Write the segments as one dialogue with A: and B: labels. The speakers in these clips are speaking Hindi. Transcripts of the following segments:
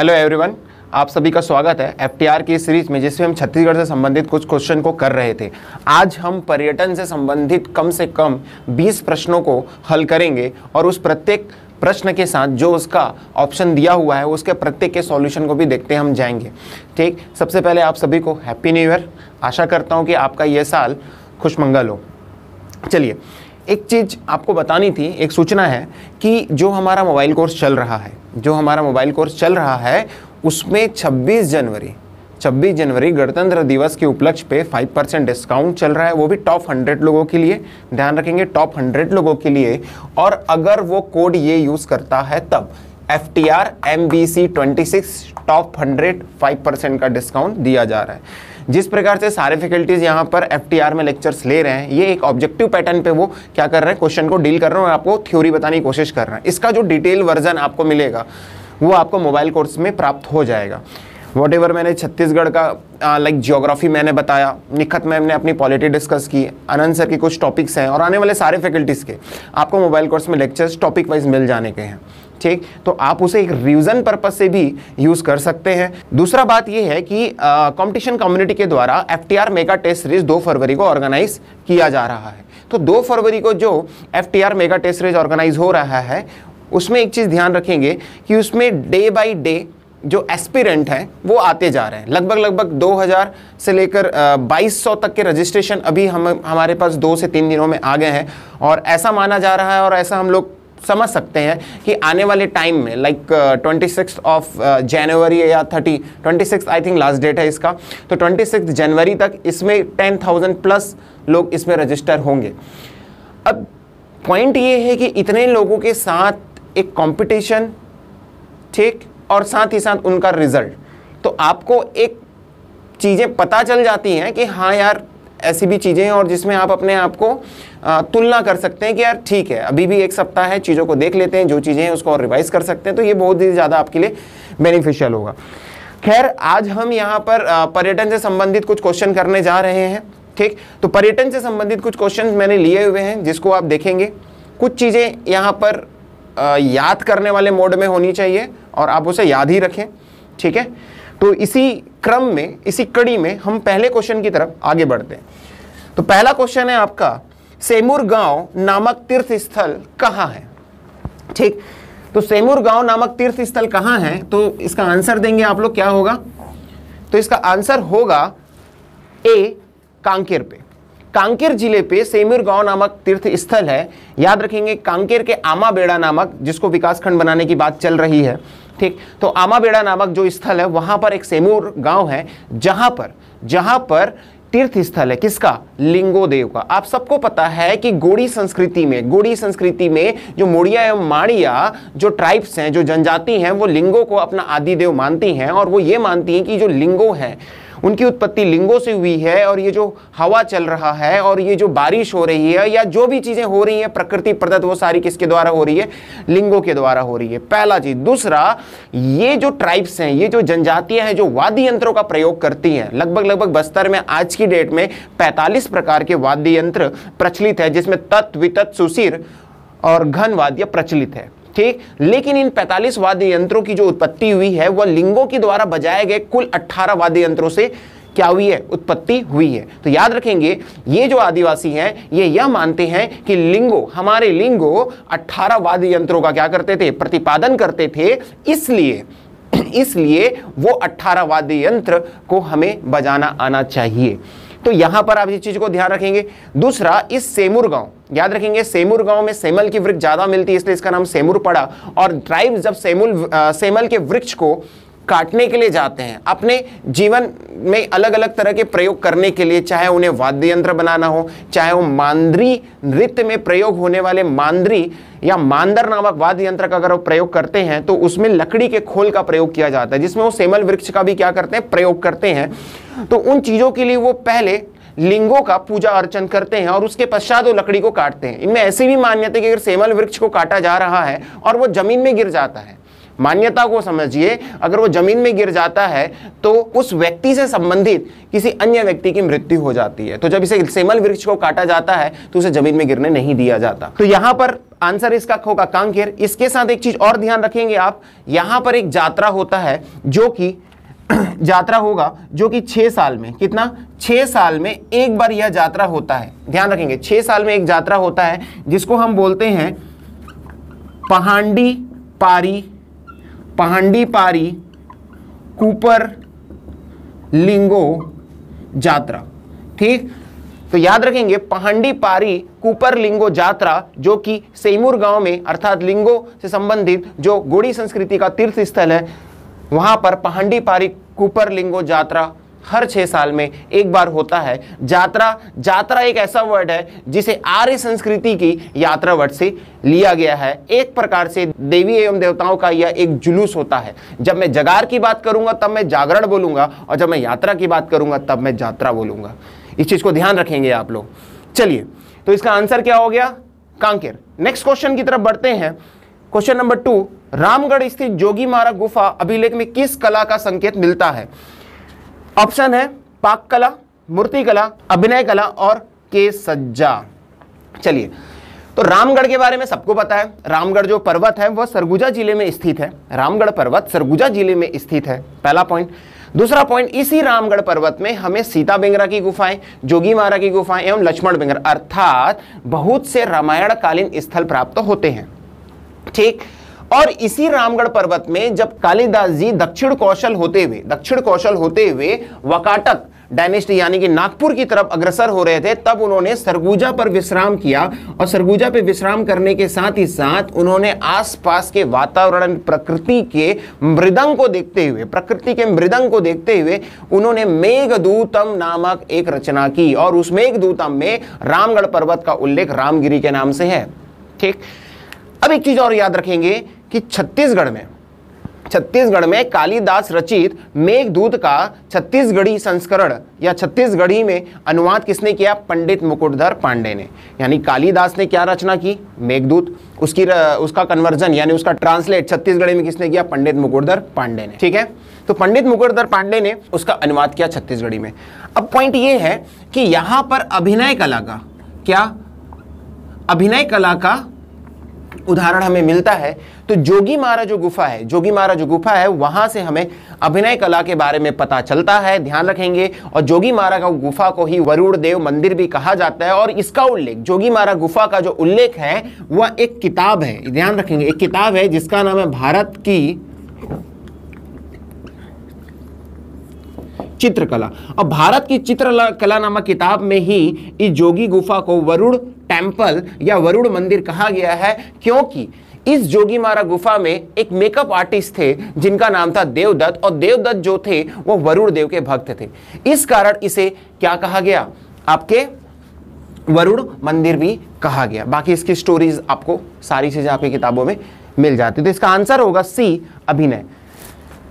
A: हेलो एवरीवन आप सभी का स्वागत है एफ़ की सीरीज़ में जिसमें हम छत्तीसगढ़ से संबंधित कुछ क्वेश्चन को कर रहे थे। आज हम पर्यटन से संबंधित कम से कम 20 प्रश्नों को हल करेंगे और उस प्रत्येक प्रश्न के साथ जो उसका ऑप्शन दिया हुआ है, उसके प्रत्येक के सॉल्यूशन को भी देखते हम जाएँगे। ठीक? सबसे पहले आप सभी को हैप्पी न्यू ईयर आशा करता हूँ कि आपका ये साल खुशमंगल हो। चलिए, एक चीज़ आपको बतानी थी, एक सूचना है कि जो हमारा मोबाइल कोर्स चल रहा है जो हमारा मोबाइल कोर्स चल रहा है, उसमें 26 जनवरी 26 जनवरी गणतंत्र दिवस के उपलक्ष्य पे 5 परसेंट डिस्काउंट चल रहा है। वो भी टॉप 100 लोगों के लिए। ध्यान रखेंगे टॉप 100 लोगों के लिए। और अगर वो कोड ये यूज़ करता है, तब F T R M B C twenty six top hundred five percent का डिस्काउंट दिया जा रहा है। जिस प्रकार से सारे फैकल्टीज यहाँ पर एफटीआर में लेक्चर्स ले रहे हैं, ये एक ऑब्जेक्टिव पैटर्न पे वो क्या कर रहे हैं क्वेश्चन को डील कर रहे हैं और आपको थ्योरी बताने की कोशिश कर रहे हैं। इसका जो डिटेल वर्जन आपको मिलेगा, वो आपको मोबाइल कोर्स में प्राप्त हो जाएगा। वॉट एवर मैंने छत्तीसगढ़ का लाइक जियोग्राफी मैंने बताया, निखत मैम ने अपनी पॉलिटी डिस्कस की, अनंत सर के कुछ टॉपिक्स हैं और आने वाले सारे फैकल्टीज़ के, आपको मोबाइल कोर्स में लेक्चर्स टॉपिक वाइज मिल जाने के हैं। ठीक? तो आप उसे एक रिविजन पर्पज से भी यूज़ कर सकते हैं। दूसरा बात यह है कि कंपटीशन कम्युनिटी के द्वारा F T R mega test series दो फरवरी को ऑर्गेनाइज किया जा रहा है। तो दो फरवरी को जो F T R mega test series organise हो रहा है, उसमें एक चीज़ ध्यान रखेंगे कि उसमें डे बाई डे जो एस्पिरेंट हैं, वो आते जा रहे हैं। लगभग लगभग 2000 से लेकर 2200 तक के रजिस्ट्रेशन अभी हम, हमारे पास दो से तीन दिनों में आ गए हैं। और ऐसा माना जा रहा है और ऐसा हम लोग समझ सकते हैं कि आने वाले टाइम में like twenty six of January या thirty twenty six I think last date है इसका तो ट्वेंटी सिक्स जनवरी तक इसमें टेन थाउज़ेंड प्लस लोग इसमें रजिस्टर होंगे। अब पॉइंट ये है कि इतने लोगों के साथ एक कंपटीशन ठीक, और साथ ही साथ उनका रिज़ल्ट तो आपको एक चीज़ें पता चल जाती हैं कि हाँ यार, ऐसी भी चीज़ें हैं और जिसमें आप अपने आप को तुलना कर सकते हैं कि यार ठीक है, अभी भी एक सप्ताह है, चीज़ों को देख लेते हैं, जो चीज़ें हैं उसको और रिवाइज कर सकते हैं तो ये बहुत ही ज़्यादा आपके लिए बेनिफिशियल होगा। खैर, आज हम यहाँ पर पर्यटन से संबंधित कुछ क्वेश्चन करने जा रहे हैं, ठीक? तो पर्यटन से संबंधित कुछ क्वेश्चन मैंने लिए हुए हैं, जिसको आप देखेंगे। कुछ चीज़ें यहाँ पर याद करने वाले मोड में होनी चाहिए, और आप उसे याद ही रखें, ठीक है? तो इसी क्रम में, इसी कड़ी में हम पहले क्वेश्चन की तरफ़ आगे बढ़ते हैं। तो पहला क्वेश्चन है आपका सेमुर गाँव नामक तीर्थ स्थल कहाँ है? ठीक तो सेमुर गाँव नामक तीर्थ स्थल कहाँ है? तो इसका आंसर देंगे आप लोग, क्या होगा? तो इसका आंसर होगा ए, कांकेर पे। कांकेर ज़िले पे सेमुर गाँव नामक तीर्थ स्थल है। याद रखेंगे, कांकेर के आमा बेड़ा नामक, जिसको विकासखंड बनाने की बात चल रही है, ठीक? तो आमा बेड़ा नामक जो स्थल है, वहाँ पर एक सेमूर गाँव है, जहाँ पर जहाँ पर तीर्थ स्थल है। किसका? लिंगोदेव का। आप सबको पता है कि गोड़ी संस्कृति में, गोड़ी संस्कृति में जो मोड़िया एवं माड़िया जो ट्राइब्स हैं, जो जनजाति हैं, वो लिंगो को अपना आदि देव मानती हैं और वो ये मानती हैं कि जो लिंगो है उनकी उत्पत्ति लिंगों से हुई है और ये जो हवा चल रहा है और ये जो बारिश हो रही है या जो भी चीज़ें हो रही हैं, प्रकृति प्रदत्त, वो सारी किसके द्वारा हो रही है? लिंगों के द्वारा हो रही है। पहला चीज़। दूसरा, ये जो ट्राइब्स हैं, ये जो जनजातियाँ हैं, जो वाद्य यंत्रों का प्रयोग करती हैं, लगभग लगभग बस्तर में आज की डेट में पैंतालीस प्रकार के वाद्य यंत्र प्रचलित है, जिसमें तत्व, वितत, सुशीर और घन वाद्य प्रचलित है। ठीक? लेकिन इन 45 वाद्य यंत्रों की जो उत्पत्ति हुई है, वह लिंगों के द्वारा बजाए गए कुल 18 वाद्य यंत्रों से क्या हुई है? उत्पत्ति हुई है। तो याद रखेंगे, ये जो आदिवासी हैं, ये यह मानते हैं कि लिंगो, हमारे लिंगो 18 वाद्य यंत्रों का क्या करते थे? प्रतिपादन करते थे। इसलिए इसलिए वो 18 वाद्य यंत्र को हमें बजाना आना चाहिए। तो यहाँ पर आप इस चीज़ को ध्यान रखेंगे। दूसरा, इस सेमुर गाँव। याद रखेंगे, सेमुर गाँव में सेमल की वृक्ष ज़्यादा मिलती है, इसलिए इसका नाम सेमुर पड़ा। और ट्राइब जब सेमुल सेमल के वृक्ष को काटने के लिए जाते हैं, अपने जीवन में अलग अलग तरह के प्रयोग करने के लिए, चाहे उन्हें वाद्य यंत्र बनाना हो, चाहे वो मांद्री नृत्य में प्रयोग होने वाले मांद्री या मांदर नामक वाद्य यंत्र का अगर वो प्रयोग करते हैं तो उसमें लकड़ी के खोल का प्रयोग किया जाता है, जिसमें वो सेमल वृक्ष का भी क्या करते हैं, प्रयोग करते हैं। तो उन चीज़ों के लिए वो पहले लिंगों का पूजा अर्चन करते हैं और उसके पश्चात वो लकड़ी को काटते हैं। इनमें ऐसी भी मान्यता है कि अगर सेमल वृक्ष को काटा जा रहा है और वो ज़मीन में गिर जाता है, मान्यता को समझिए, अगर वो ज़मीन में गिर जाता है तो उस व्यक्ति से संबंधित किसी अन्य व्यक्ति की मृत्यु हो जाती है। तो जब इसे सेमल वृक्ष को काटा जाता है तो उसे ज़मीन में गिरने नहीं दिया जाता। तो यहाँ पर आंसर इसका होगा कांकेर। इसके साथ एक चीज़ और ध्यान रखेंगे आप। यहाँ पर एक जात्रा होता है, जो कि यात्रा होगा जो कि छह साल में। कितना? छह साल में एक बार यह यात्रा होता है। ध्यान रखेंगे, छह साल में एक यात्रा होता है, जिसको हम बोलते हैं पहांडी पारी। पहांडी पारी, कुपर लिंगो यात्रा। ठीक? तो याद रखेंगे, पहांडी पारी, कुपर लिंगो यात्रा, जो कि सेमूर गाँव में, अर्थात लिंगो से संबंधित जो गोड़ी संस्कृति का तीर्थ स्थल है वहाँ पर पहांडी पारी कुपर लिंगो जात्रा हर छह साल में एक बार होता है। जात्रा जात्रा एक ऐसा वर्ड है जिसे आर्य संस्कृति की यात्रा वर्ड से लिया गया है। एक प्रकार से देवी एवं देवताओं का यह एक जुलूस होता है। जब मैं जगार की बात करूँगा, तब मैं जागरण बोलूँगा और जब मैं यात्रा की बात करूँगा, तब मैं जात्रा बोलूँगा। इस चीज़ को ध्यान रखेंगे आप लोग। चलिए तो इसका आंसर क्या हो गया? कांकेर। नेक्स्ट क्वेश्चन की तरफ़ बढ़ते हैं। क्वेश्चन नंबर टू रामगढ़ स्थित जोगी मारा गुफा अभिलेख में किस कला का संकेत मिलता है? ऑप्शन है पाक कला, मूर्ति कला, अभिनय कला और के सज्जा। चलिए तो रामगढ़ के बारे में सबको पता है। रामगढ़ जो पर्वत है वह सरगुजा ज़िले में स्थित है। रामगढ़ पर्वत सरगुजा ज़िले में स्थित है, पहला पॉइंट दूसरा पॉइंट इसी रामगढ़ पर्वत में हमें सीता बेंगरा की गुफाएँ, जोगी मारा की गुफाएँ एवं लक्ष्मण बेंगरा, अर्थात बहुत से रामायण कालीन स्थल प्राप्त होते हैं। ठीक और इसी रामगढ़ पर्वत में जब कालिदास जी दक्षिण कौशल होते हुए, दक्षिण कौशल होते हुए वकाटक डायनेस्टी यानी कि नागपुर की तरफ़ अग्रसर हो रहे थे, तब उन्होंने सरगुजा पर विश्राम किया और सरगुजा पर विश्राम करने के साथ ही साथ उन्होंने आसपास के वातावरण, प्रकृति के मृदंग को देखते हुए, प्रकृति के मृदंग को देखते हुए उन्होंने मेघदूतम नामक एक रचना की और उस मेघदूतम में रामगढ़ पर्वत का उल्लेख रामगिरी के नाम से है। ठीक? अब एक चीज़ और याद रखेंगे कि छत्तीसगढ़ में छत्तीसगढ़ में कालिदास रचित मेघदूत का छत्तीसगढ़ी संस्करण या छत्तीसगढ़ी में अनुवाद किसने किया? पंडित मुकुटधर पांडे ने। यानी कालिदास ने क्या रचना की? मेघदूत। उसकी र, उसका कन्वर्जन यानी उसका ट्रांसलेट छत्तीसगढ़ी में किसने किया? पंडित मुकुटधर पांडे ने। ठीक है? तो पंडित मुकुटधर पांडे ने उसका अनुवाद किया छत्तीसगढ़ी में। अब पॉइंट ये है कि यहाँ पर अभिनय कला का क्या? अभिनय कला का उदाहरण हमें मिलता है तो जोगी मारा जो गुफा है, जोगी मारा जो गुफा है, वहाँ से हमें अभिनय कला के बारे में पता चलता है, ध्यान रखेंगे। और जोगी मारा का गुफा को ही वरुण देव मंदिर भी कहा जाता है। और इसका उल्लेख, जोगी मारा गुफा का जो उल्लेख है, वह एक किताब है। ध्यान रखेंगे, एक किताब है जिसका नाम है भारत की चित्रकला। और भारत की चित्रकला नामक किताब में ही इस जोगी गुफा को वरुण टेंपल या वरुण मंदिर कहा गया है, क्योंकि इस जोगी मारा गुफा में एक मेकअप आर्टिस्ट थे, जिनका नाम था देवदत्त, और देवदत्त जो थे, वो वरुण देव के भक्त थे। इस कारण इसे क्या कहा गया? आपके वरुण मंदिर भी कहा गया। बाकी इसकी स्टोरीज आपको सारी चीज़ें आपकी किताबों में मिल जाती तो इसका आंसर होगा सी, अभिनय।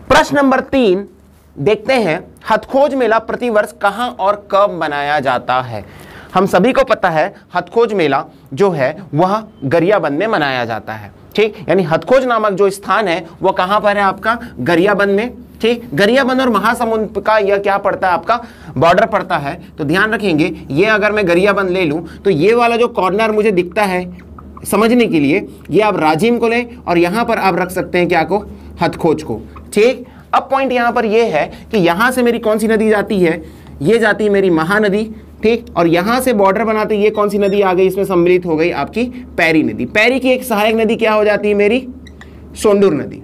A: प्रश्न नंबर तीन, देखते हैं, हथखोज मेला प्रतिवर्ष कहाँ और कब मनाया जाता है? हम सभी को पता है हथखोज मेला जो है, वह गरियाबंद में मनाया जाता है। ठीक? यानी हथखोज नामक जो स्थान है, वह कहाँ पर है आपका? गरियाबंद में। ठीक? गरियाबंद और महासमुंद का यह क्या पड़ता है आपका? बॉर्डर पड़ता है। तो ध्यान रखेंगे, ये अगर मैं गरियाबंद ले लूँ तो ये वाला जो कॉर्नर मुझे दिखता है, समझने के लिए, ये आप राजिम को लें और यहाँ पर आप रख सकते हैं क्या को? हथखोज को। ठीक? अब पॉइंट यहाँ पर यह है कि यहाँ से मेरी कौन सी नदी जाती है? ये जाती है मेरी महानदी। ठीक? और यहाँ से बॉर्डर बनाते ये कौन सी नदी आ गई? इसमें सम्मिलित हो गई आपकी पैरी नदी। पैरी की एक सहायक नदी क्या हो जाती है मेरी? सोंडूर नदी।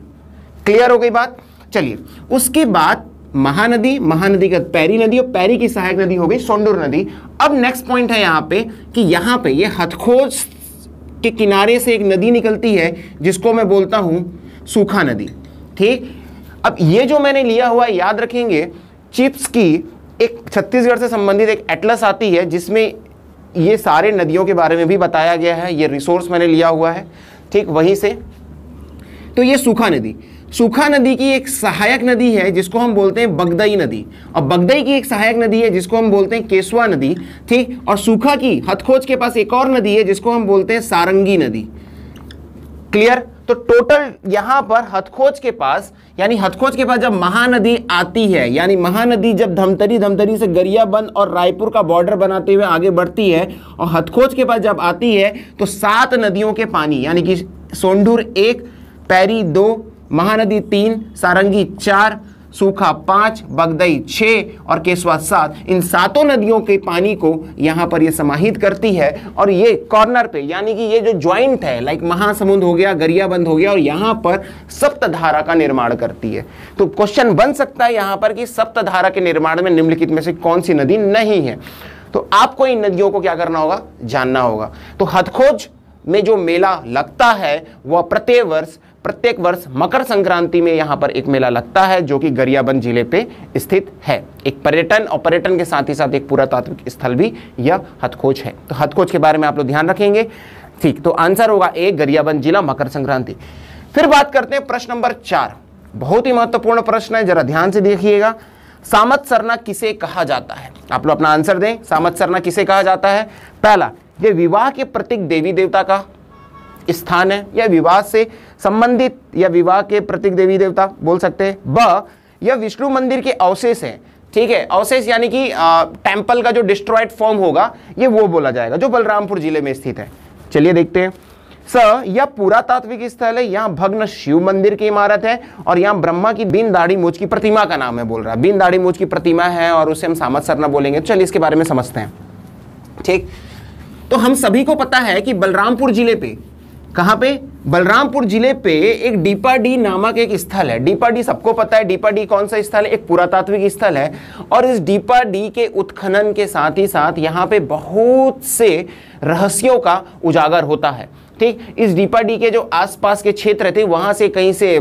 A: क्लियर हो गई बात? चलिए, उसके बाद महानदी महानदी का पैरी नदी और पैरी की सहायक नदी हो गई सोंडूर नदी। अब नेक्स्ट पॉइंट है यहाँ पे कि यहाँ पे ये हथखोज के किनारे से एक नदी निकलती है, जिसको मैं बोलता हूँ सूखा नदी। ठीक? अब ये जो मैंने लिया हुआ याद रखेंगे, चिप्स की एक छत्तीसगढ़ से संबंधित एक एटलस आती है, जिसमें ये सारे नदियों के बारे में भी बताया गया है, ये रिसोर्स मैंने लिया हुआ है, ठीक वहीं से। तो ये सूखा नदी सूखा नदी की एक सहायक नदी है, जिसको हम बोलते हैं बगदई नदी। और बगदई की एक सहायक नदी है, जिसको हम बोलते हैं केसवा नदी, ठीक? और सूखा की हथखोज के पास एक और नदी है, जिसको हम बोलते हैं सारंगी नदी। क्लियर तो टोटल यहाँ पर हथखोज के पास, यानी हथखोज के पास जब महानदी आती है, यानी महानदी जब धमतरी धमतरी से गरियाबंद और रायपुर का बॉर्डर बनाते हुए आगे बढ़ती है और हथखोज के पास जब आती है तो सात नदियों के पानी, यानी कि सोंढूर एक, पैरी दो, महानदी तीन, सारंगी चार सूखा पाँच, बगदई छह और केसवा सात। इन सातों नदियों के पानी को यहाँ पर ये समाहित करती है और ये कॉर्नर पे, यानी कि ये जो ज्वाइंट है लाइक महासमुंद हो गया, गरियाबंद हो गया, और यहाँ पर सप्तधारा का निर्माण करती है। तो क्वेश्चन बन सकता है यहाँ पर कि सप्तधारा के निर्माण में निम्नलिखित में से कौन सी नदी नहीं है। तो आपको इन नदियों को क्या करना होगा? जानना होगा। तो हथखोज में जो मेला लगता है, वह प्रत्येक वर्ष प्रत्येक वर्ष मकर संक्रांति में यहाँ पर एक मेला लगता है, जो कि गरियाबंद ज़िले पे स्थित है। एक पर्यटन और पर्यटन के साथ ही साथ एक पुरातात्विक स्थल भी यह हथखोज है। तो हथखोज के बारे में आप लोग ध्यान रखेंगे। ठीक तो आंसर होगा ए, गरियाबंद जिला मकर संक्रांति। फिर बात करते हैं प्रश्न नंबर चार। बहुत ही महत्वपूर्ण प्रश्न है, जरा ध्यान से देखिएगा। सामत सरना किसे कहा जाता है? आप लोग अपना आंसर दें, सामत सरना किसे कहा जाता है? पहला, ये विवाह के प्रतीक देवी देवता का स्थान है, या विवाह से संबंधित या विवाह के प्रतीक देवी देवता बोल सकते हैं। ब, यह विष्णु मंदिर के अवशेष है। ठीक है, अवशेष यानी कि टेंपल का जो डिस्ट्रॉयड फॉर्म होगा, ये वो बोला जाएगा, जो बलरामपुर ज़िले में स्थित है। चलिए देखते हैं। स, यह पुरातात्विक स्थल है, यहाँ भग्न शिव मंदिर की इमारत है, और यहाँ ब्रह्मा की बिन दाढ़ी मूछ की प्रतिमा का नाम है बोल रहा है। बिन दाढ़ी मूछ की प्रतिमा है, और उसे हम सामत सरना बोलेंगे। चलिए इसके बारे में समझते हैं। ठीक तो हम सभी को पता है कि बलरामपुर ज़िले पे कहाँ पे? बलरामपुर ज़िले पे एक डीपा डी नामक एक स्थल है। डीपा डी सबको पता है। डीपा डी कौन सा स्थल है? एक पुरातात्विक स्थल है। और इस डीपा डी के उत्खनन के साथ ही साथ यहाँ पे बहुत से रहस्यों का उजागर होता है। ठीक? इस डीपाडी के जो आसपास के क्षेत्र थे, वहाँ से कहीं से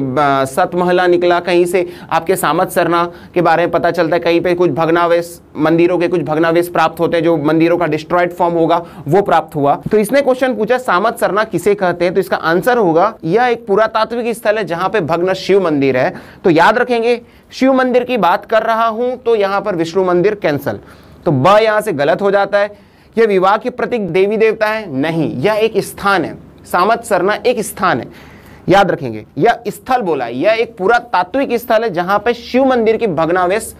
A: सतमहला निकला, कहीं से आपके सामत सरना के बारे में पता चलता है, कहीं पे कुछ भगनावेश, मंदिरों के कुछ भगनावेश प्राप्त होते हैं, जो मंदिरों का डिस्ट्रॉयड फॉर्म होगा, वो प्राप्त हुआ। तो इसने क्वेश्चन पूछा, सामत सरना किसे कहते हैं? तो इसका आंसर होगा, यह एक पुरातात्विक स्थल है, जहाँ पे भग्न शिव मंदिर है। तो याद रखेंगे, शिव मंदिर की बात कर रहा हूँ तो यहाँ पर विष्णु मंदिर कैंसल तो ब यहाँ से गलत हो जाता है यह विवाह के प्रतीक देवी देवता है? नहीं, यह एक स्थान है। सामत सरना एक स्थान है। याद रखेंगे, यह स्थल बोला, यह एक पूरा तात्विक स्थल है जहाँ पर शिव मंदिर के भग्नावेश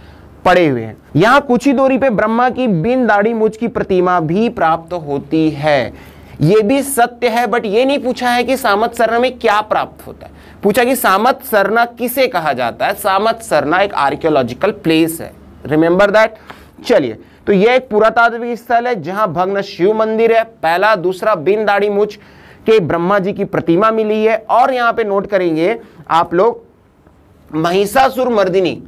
A: पड़े हुए हैं। यहाँ कुछ ही दूरी पे ब्रह्मा की बिन दाढ़ी मुझ की प्रतिमा भी प्राप्त होती है। यह भी सत्य है बट ये नहीं पूछा है कि सामत सरना में क्या प्राप्त होता है। पूछा कि सामत सरना किसे कहा जाता है? सामत सरना एक आर्कियोलॉजिकल प्लेस है। रिमेंबर दैट चलिए तो यह एक पुरातात्विक स्थल है जहाँ भग्न शिव मंदिर है। पहला, दूसरा बिन दाढ़ी मुछ के ब्रह्मा जी की प्रतिमा मिली है। और यहाँ पे नोट करेंगे आप लोग, महिषासुर मर्दिनी,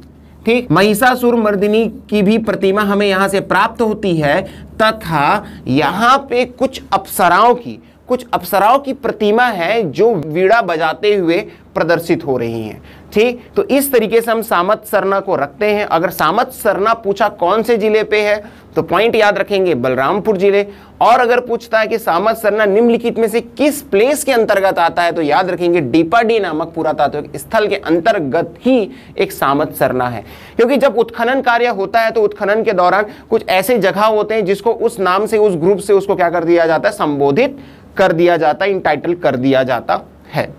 A: ठीक? महिषासुर मर्दिनी की भी प्रतिमा हमें यहाँ से प्राप्त होती है। तथा यहाँ पे कुछ अप्सराओं की कुछ अप्सराओं की प्रतिमा है जो वीड़ा बजाते हुए प्रदर्शित हो रही हैं। ठीक? तो इस तरीके से हम सामत सरना को रखते हैं। अगर सामत सरना पूछा कौन से ज़िले पे है तो पॉइंट याद रखेंगे बलरामपुर ज़िले। और अगर पूछता है कि सामत सरना निम्नलिखित में से किस प्लेस के अंतर्गत आता है तो याद रखेंगे डीपाडी नामक पुरातात्विक स्थल के अंतर्गत ही एक सामत सरना है। क्योंकि जब उत्खनन कार्य होता है तो उत्खनन के दौरान कुछ ऐसे जगह होते हैं जिसको उस नाम से, उस ग्रुप से उसको क्या कर दिया जाता है? संबोधित कर दिया जाता इंटाइटल कर दिया जाता है।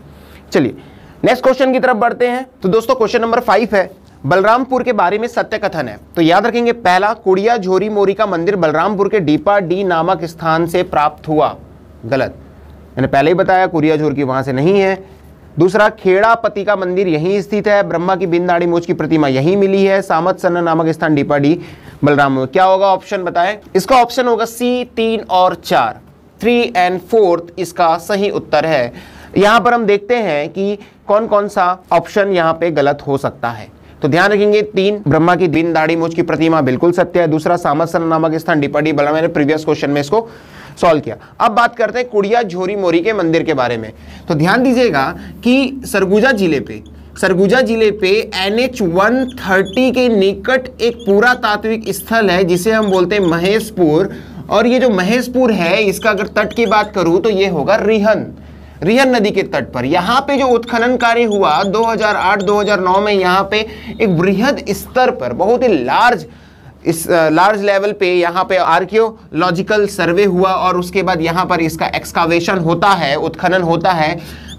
A: चलिए नेक्स्ट क्वेश्चन की तरफ़ बढ़ते हैं। तो दोस्तों क्वेश्चन नंबर फाइव है। बलरामपुर के बारे में सत्य कथन है। तो याद रखेंगे, पहला कुड़िया झोरी मोरी का मंदिर बलरामपुर के डीपा डी नामक स्थान से प्राप्त हुआ। गलत। मैंने पहले ही बताया, कुड़िया झोर की वहाँ से नहीं है। दूसरा, खेड़ापति का मंदिर यहीं स्थित है। ब्रह्मा की बिंदाड़ी मोच की प्रतिमा यहीं मिली है। सामत सन्ना नामक स्थान डीपा डी बलराम क्या होगा? ऑप्शन बताए। इसका ऑप्शन होगा सी, तीन और चार। थ्री एंड फोर्थ इसका सही उत्तर है। यहाँ पर हम देखते हैं कि कौन कौन सा ऑप्शन यहाँ पे गलत हो सकता है। तो ध्यान रखेंगे, तीन, ब्रह्मा की बिन दाढ़ी मुझ की प्रतिमा, बिल्कुल सत्य है। दूसरा, सामसन नामक स्थान डिपडी बड़ा, मैंने प्रीवियस क्वेश्चन में इसको सॉल्व किया। अब बात करते हैं कुड़िया, झोरी, मोरी के मंदिर के बारे में। तो ध्यान दीजिएगा कि सरगुजा ज़िले पे, सरगुजा ज़िले पे एन एच वन थर्टी के निकट एक पूरा तात्विक स्थल है, जिसे हम बोलते हैं महेशपुर। और ये जो महेशपुर है, इसका अगर तट की बात करूँ तो ये होगा रिहन। रिहन नदी के तट पर। यहाँ पे जो उत्खनन कार्य हुआ 2008-2009 में यहाँ पे एक बृहद स्तर पर, बहुत ही लार्ज इस लार्ज लेवल पे यहाँ पे आर्कियोलॉजिकल सर्वे हुआ और उसके बाद यहाँ पर इसका एक्सकावेशन होता है, उत्खनन होता है।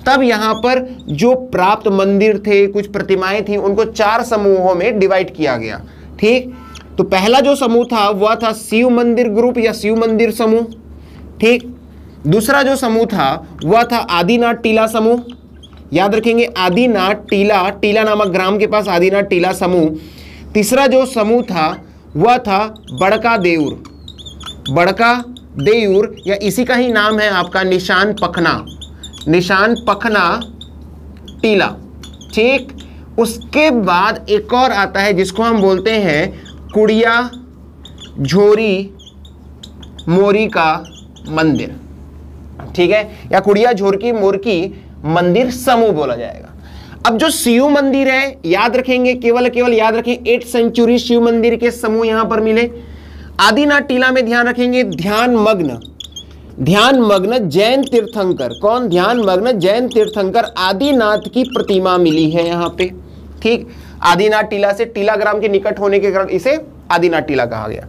A: तब यहाँ पर जो प्राप्त मंदिर थे, कुछ प्रतिमाएँ थी, उनको चार समूहों में डिवाइड किया गया। ठीक? तो पहला जो समूह था, वह था शिव मंदिर ग्रुप या शिव मंदिर समूह। ठीक? दूसरा जो समूह था, वह था आदिनाथ टीला समूह। याद रखेंगे, आदिनाथ टीला टीला नामक ग्राम के पास आदिनाथ टीला समूह। तीसरा जो समूह था, वह था बड़का देउर बड़का देउर या इसी का ही नाम है आपका निशान पखना। निशान पखना टीला। ठीक? उसके बाद एक और आता है, जिसको हम बोलते हैं कुड़िया, झोरी, मोरी का मंदिर। ठीक है? या कुड़िया, झोरकी, मोरकी, मंदिर समूह बोला जाएगा। अब जो शिव मंदिर है, याद रखेंगे, केवल केवल याद रखें एट सेंचुरी शिव मंदिर के समूह यहाँ पर मिले। आदिनाथ टीला में ध्यान रखेंगे, ध्यान मग्न। ध्यान मग्न, जैन तीर्थंकर। कौन? ध्यान मग्न, जैन तीर्थंकर आदिनाथ की प्रतिमा मिली है यहाँ पे। ठीक? आदिनाथ टीला से टीला ग्राम के निकट होने के कारण इसे आदिनाथ टीला कहा गया।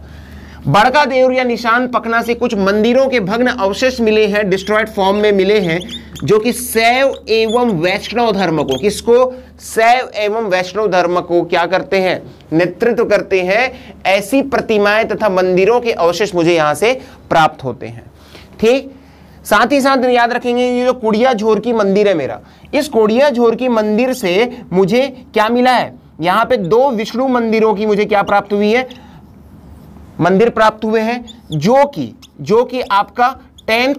A: बड़का देवर या निशान पकना से कुछ मंदिरों के भग्न अवशेष मिले हैं डिस्ट्रॉयड फॉर्म में मिले हैं, जो कि शैव एवं वैष्णव धर्म को किसको? शैव एवं वैष्णव धर्म को क्या करते हैं? नेतृत्व करते हैं। ऐसी प्रतिमाएँ तथा मंदिरों के अवशेष मुझे यहाँ से प्राप्त होते हैं। ठीक? साथ ही साथ याद रखेंगे ये जो कुड़िया झोर की मंदिर है मेरा। इस कुड़िया झोर की मंदिर से मुझे क्या मिला है? यहाँ पे दो विष्णु मंदिरों की मुझे क्या प्राप्त हुई है? मंदिर प्राप्त हुए हैं, जो कि जो कि आपका टेंथ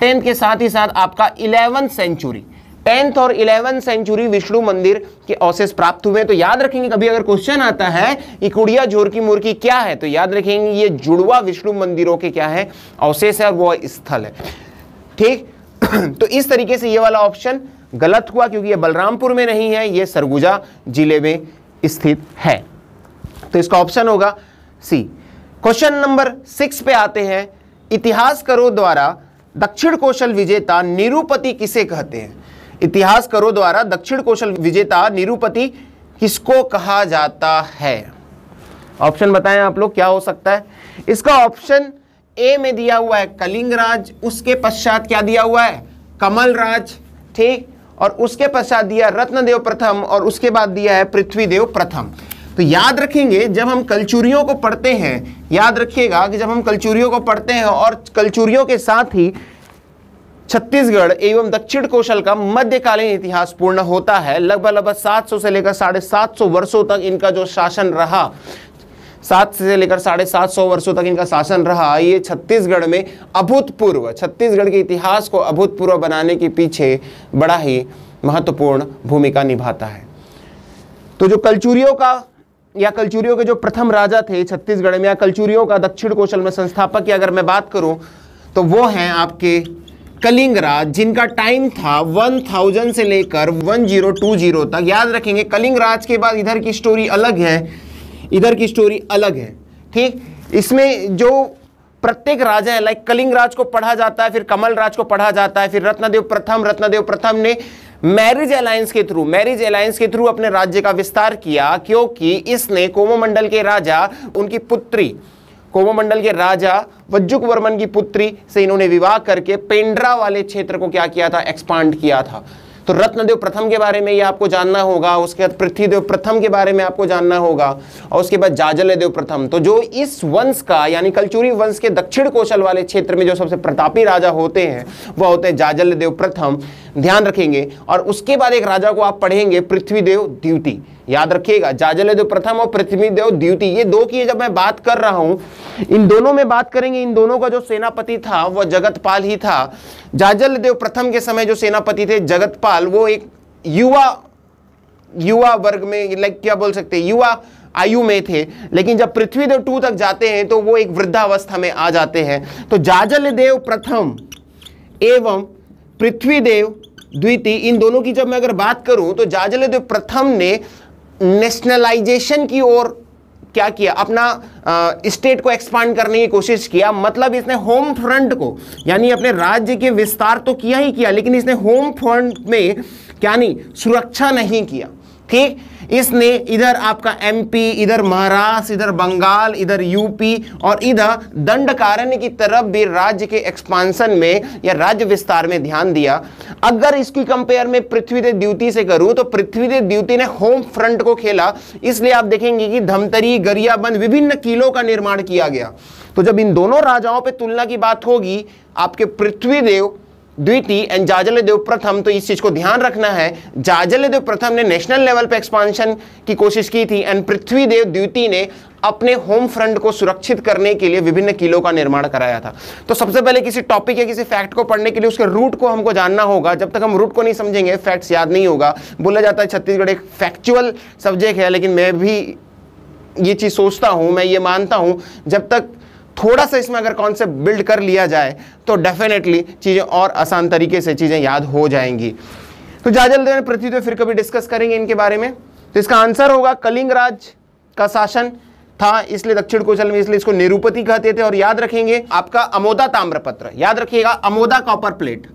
A: टेंथ के साथ ही साथ आपका इलेवेंथ सेंचुरी। टेंथ और इलेवेंथ सेंचुरी विष्णु मंदिर के अवशेष प्राप्त हुए तो याद रखेंगे, कभी अगर क्वेश्चन आता है कि कुड़िया ज़ोर की मूर्ति क्या है? तो याद रखेंगे, ये जुड़वा विष्णु मंदिरों के क्या है? अवशेष है और वो स्थल है। ठीक? तो इस तरीके से ये वाला ऑप्शन गलत हुआ क्योंकि ये बलरामपुर में नहीं है, ये सरगुजा ज़िले में स्थित है। तो इसका ऑप्शन होगा सी क्वेश्चन नंबर सिक्स पे आते हैं। इतिहास करो द्वारा दक्षिण कौशल विजेता निरुपति किसे कहते हैं? इतिहास करो द्वारा दक्षिण कौशल विजेता निरुपति किसको कहा जाता है? ऑप्शन बताएँ आप लोग, क्या हो सकता है? इसका ऑप्शन ए में दिया हुआ है कलिंग राज उसके पश्चात क्या दिया हुआ है? कमल राज ठीक? और उसके पश्चात दिया रत्नदेव प्रथम और उसके बाद दिया है पृथ्वीदेव प्रथम। तो याद रखेंगे, जब हम कलचुरियों को पढ़ते हैं, याद रखिएगा कि जब हम कलचुरियों को पढ़ते हैं और कलचुरियों के साथ ही छत्तीसगढ़ एवं दक्षिण कौशल का मध्यकालीन इतिहास पूर्ण होता है, लगभग लगभग 700 से लेकर साढ़े सात वर्षों तक इनका जो शासन रहा सात से लेकर साढ़े सात सौ वर्षों तक इनका शासन रहा। ये छत्तीसगढ़ में अभूतपूर्व, छत्तीसगढ़ के इतिहास को अभूतपूर्व बनाने के पीछे बड़ा ही महत्वपूर्ण भूमिका निभाता है। तो जो कलचुरियों का या कलचुरियों के जो प्रथम राजा थे छत्तीसगढ़ में या कलचुरियों का दक्षिण कौशल में संस्थापक की अगर मैं बात करूँ तो वो हैं आपके कलिंग राज जिनका टाइम था 1000 से लेकर 1020 तक। याद रखेंगे कलिंग राज के बाद इधर की स्टोरी अलग है। इधर की स्टोरी अलग है, ठीक? इसमें जो प्रत्येक राजा है लाइक कलिंग राज को पढ़ा जाता है, फिर कमल राज को पढ़ा जाता है, फिर रत्नदेव प्रथम रत्नदेव प्रथम ने मैरिज अलायंस के थ्रू मैरिज अलायंस के थ्रू अपने राज्य का विस्तार किया, क्योंकि इसने कोमोमंडल के राजा, उनकी पुत्री, कोमोमंडल के राजा वज्जुक वर्मन की पुत्री से इन्होंने विवाह करके पेंड्रा वाले क्षेत्र को क्या किया था एक्सपांड किया था। तो रत्नदेव प्रथम के बारे में ये आपको जानना होगा, उसके बाद पृथ्वीदेव प्रथम के बारे में आपको जानना होगा, और उसके बाद जाजल देव प्रथम। तो जो इस वंश का, यानी कलचूरी वंश के दक्षिण कौशल वाले क्षेत्र में जो सबसे प्रतापी राजा होते हैं वह होते हैं जाजल देव प्रथम। ध्यान रखेंगे। और उसके बाद एक राजा को आप पढ़ेंगे, पृथ्वीदेव द्वितीय याद रखिएगा जाजल देव प्रथम और पृथ्वीदेव द्वितीय ये दो की जब मैं बात कर रहा हूँ, इन दोनों में बात करेंगे, इन दोनों का जो सेनापति था वह जगतपाल ही था। जाजल देव प्रथम के समय जो सेनापति थे, जगतपाल, वो एक युवा युवा वर्ग में लाइक क्या बोल सकते युवा आयु में थे। लेकिन जब पृथ्वीदेव टू तक जाते हैं तो वो एक वृद्धावस्था में आ जाते हैं। तो जाजल देव प्रथम एवं पृथ्वीदेव, द्वितीय, इन दोनों की जब मैं अगर बात करूँ तो जाजले देव प्रथम ने नेशनलाइजेशन की ओर क्या किया? अपना स्टेट को एक्सपांड करने की कोशिश किया। मतलब इसने होम फ्रंट को, यानी अपने राज्य के विस्तार तो किया ही किया, लेकिन इसने होम फ्रंट में क्या नहीं, सुरक्षा नहीं किया। ठीक? इसने इधर आपका एमपी इधर महाराष्ट्र, इधर बंगाल, इधर यूपी और इधर दंडकारण्य की तरफ़ भी राज्य के एक्सपांसन में या राज्य विस्तार में ध्यान दिया। अगर इसकी कंपेयर में पृथ्वीदेव द्युति से करूँ तो पृथ्वीदेव द्युति ने होम फ्रंट को खेला। इसलिए आप देखेंगे कि धमतरी, गरियाबंद विभिन्न किलों का निर्माण किया गया। तो जब इन दोनों राजाओं पर तुलना की बात होगी, आपके पृथ्वीदेव द्वितीय एंड जाजल देव प्रथम तो इस चीज़ को ध्यान रखना है। जाजल देव प्रथम ने नेशनल लेवल पे एक्सपांशन की कोशिश की थी एंड पृथ्वी देव द्वितीय ने अपने होम फ्रंट को सुरक्षित करने के लिए विभिन्न किलों का निर्माण कराया था। तो सबसे पहले किसी टॉपिक या किसी फैक्ट को पढ़ने के लिए उसके रूट को हमको जानना होगा। जब तक हम रूट को नहीं समझेंगे फैक्ट्स याद नहीं होगा। बोला जाता है छत्तीसगढ़ एक फैक्चुअल सब्जेक्ट है, लेकिन मैं भी ये चीज़ सोचता हूँ, मैं ये मानता हूँ, जब तक थोड़ा सा इसमें अगर कॉन्सेप्ट बिल्ड कर लिया जाए तो डेफिनेटली चीज़ें और आसान तरीके से चीज़ें याद हो जाएँगी। तो जाजल देव पृथ्वी तो फिर कभी डिस्कस करेंगे इनके बारे में। तो इसका आंसर होगा कलिंग राज का शासन था, इसलिए दक्षिण कोशल में, इसलिए इसको निरूपति कहते थे, और याद रखेंगे आपका अमोदा ताम्रपत्र। याद रखिएगा, अमोदा कॉपर प्लेट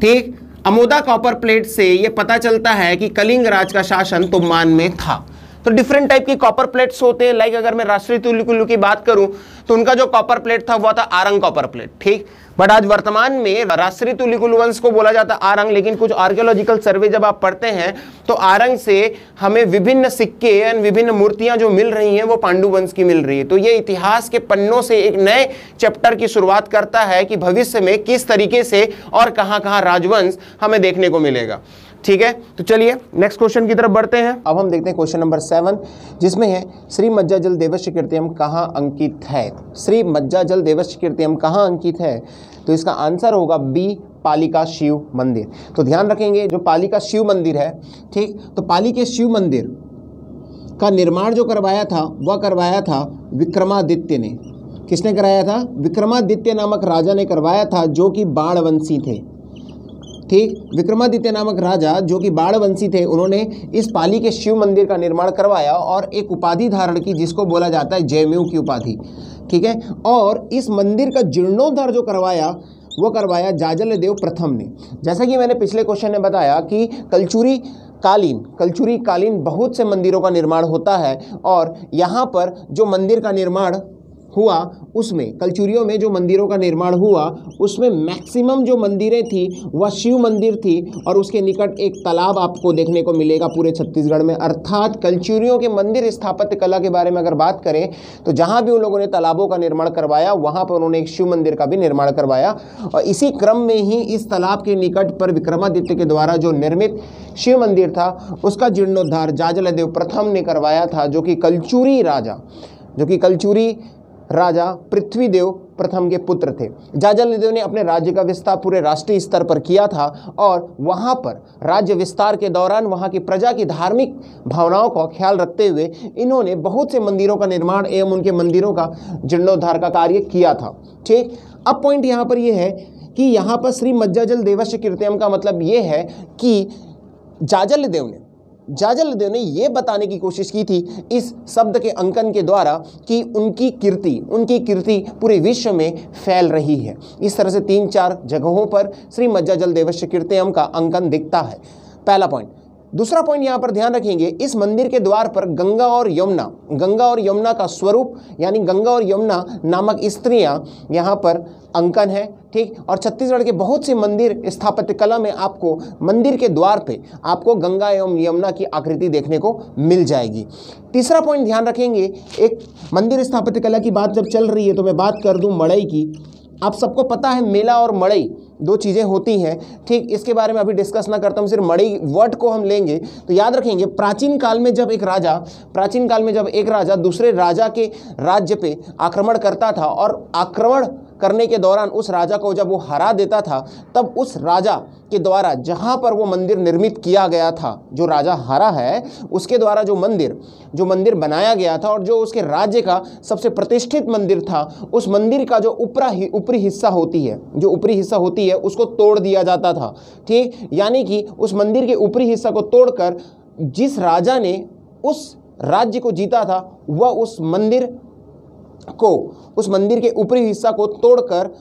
A: ठीक? अमोदा कॉपर प्लेट से यह पता चलता है कि कलिंग राज का शासन तुमान में था। तो डिफरेंट टाइप की कॉपर प्लेट्स होते हैं। लाइक अगर मैं राष्ट्रीय तुल्य की बात करूँ तो उनका जो कॉपर प्लेट था, वो था आरंग कॉपर प्लेट ठीक? बट आज वर्तमान में राष्ट्रीय तुलिकुल वंश को बोला जाता आरंग, लेकिन कुछ आर्कियोलॉजिकल सर्वे जब आप पढ़ते हैं तो आरंग से हमें विभिन्न सिक्के एंड विभिन्न मूर्तियाँ जो मिल रही हैं, वो पांडु वंश की मिल रही है। तो ये इतिहास के पन्नों से एक नए चैप्टर की शुरुआत करता है कि भविष्य में किस तरीके से और कहाँ कहाँ राजवंश हमें देखने को मिलेगा। ठीक है? तो चलिए नेक्स्ट क्वेश्चन की तरफ़ बढ़ते हैं। अब हम देखते हैं क्वेश्चन नंबर सेवन जिसमें है, श्री मज्जा जल देवस्य कीर्तियम कहाँ अंकित है? श्री मज्जा जल देवस्य कीर्तियम कहाँ अंकित है? तो इसका आंसर होगा बी पालिका शिव मंदिर। तो ध्यान रखेंगे, जो पालिका शिव मंदिर है, ठीक? तो पाली के शिव मंदिर का निर्माण जो करवाया था, वह करवाया था विक्रमादित्य ने। किसने कराया था? विक्रमादित्य नामक राजा ने करवाया था, जो कि बाणवंशी थे। ठीक विक्रमादित्य नामक राजा जो कि बाणवंशी थे, उन्होंने इस पाली के शिव मंदिर का निर्माण करवाया और एक उपाधि धारण की, जिसको बोला जाता है जयमेव की उपाधि। ठीक है? और इस मंदिर का जीर्णोद्धार जो करवाया, वो करवाया जाजल देव प्रथम ने। जैसा कि मैंने पिछले क्वेश्चन में बताया कि कलचुरी कालीन कलचुरी कालीन बहुत से मंदिरों का निर्माण होता है और यहाँ पर जो मंदिर का निर्माण हुआ, उसमें, कलचुरियों में जो मंदिरों का निर्माण हुआ, उसमें मैक्सिमम जो मंदिरें थी, वह शिव मंदिर थी और उसके निकट एक तालाब आपको देखने को मिलेगा पूरे छत्तीसगढ़ में। अर्थात कलचुरियों के मंदिर स्थापत्य कला के बारे में अगर बात करें तो जहाँ भी उन लोगों ने तालाबों का निर्माण करवाया, वहाँ पर उन्होंने एक शिव मंदिर का भी निर्माण करवाया और इसी क्रम में ही इस तालाब के निकट पर विक्रमादित्य के द्वारा जो निर्मित शिव मंदिर था, उसका जीर्णोद्धार जाजलदेव प्रथम ने करवाया था, जो कि कलचुरी राजा, जो कि कलचुरी राजा पृथ्वीदेव प्रथम के पुत्र थे। जाजल देव ने अपने राज्य का विस्तार पूरे राष्ट्रीय स्तर पर किया था और वहाँ पर राज्य विस्तार के दौरान वहाँ की प्रजा की धार्मिक भावनाओं का ख्याल रखते हुए इन्होंने बहुत से मंदिरों का निर्माण एवं उनके मंदिरों का जीर्णोद्धार का कार्य किया था। ठीक, अब पॉइंट यहाँ पर यह है कि यहाँ पर श्री मज्जाजल देवस्य कीर्तियम का मतलब ये है कि जाजल देव ने जाजल देव ने यह बताने की कोशिश की थी इस शब्द के अंकन के द्वारा कि उनकी कीर्ति उनकी कीर्ति पूरे विश्व में फैल रही है। इस तरह से तीन चार जगहों पर श्री मज्जाजल देवश्य कीर्तियम का अंकन दिखता है। पहला पॉइंट दूसरा पॉइंट यहाँ पर ध्यान रखेंगे, इस मंदिर के द्वार पर गंगा और यमुना, गंगा और यमुना का स्वरूप, यानी गंगा और यमुना नामक स्त्रियाँ यहाँ पर अंकन है, ठीक? और छत्तीसगढ़ के बहुत से मंदिर स्थापत्य कला में आपको मंदिर के द्वार पे आपको गंगा एवं यमुना की आकृति देखने को मिल जाएगी। तीसरा पॉइंट ध्यान रखेंगे, एक मंदिर स्थापत्य कला की बात जब चल रही है तो मैं बात कर दूँ मड़ई की। आप सबको पता है मेला और मड़ई दो चीज़ें होती हैं। ठीक, इसके बारे में अभी डिस्कस ना करता हूँ, सिर्फ़ मड़ी वर्ड को हम लेंगे। तो याद रखेंगे, प्राचीन काल में जब एक राजा, प्राचीन काल में जब एक राजा दूसरे राजा के राज्य पे आक्रमण करता था और आक्रमण करने के दौरान उस राजा को जब वो हरा देता था, तब उस राजा के द्वारा जहाँ पर वो मंदिर निर्मित किया गया था, जो राजा हरा है, उसके द्वारा जो मंदिर जो मंदिर बनाया गया था और जो उसके राज्य का सबसे प्रतिष्ठित मंदिर था, उस मंदिर का जो ऊपरा ही ऊपरी हिस्सा होती है, जो ऊपरी हिस्सा होती है, उसको तोड़ दिया जाता था। ठीक? यानी कि उस मंदिर के ऊपरी हिस्सा को तोड़कर जिस राजा ने उस राज्य को जीता था, वह उस मंदिर को उस मंदिर के ऊपरी हिस्सा को तोड़कर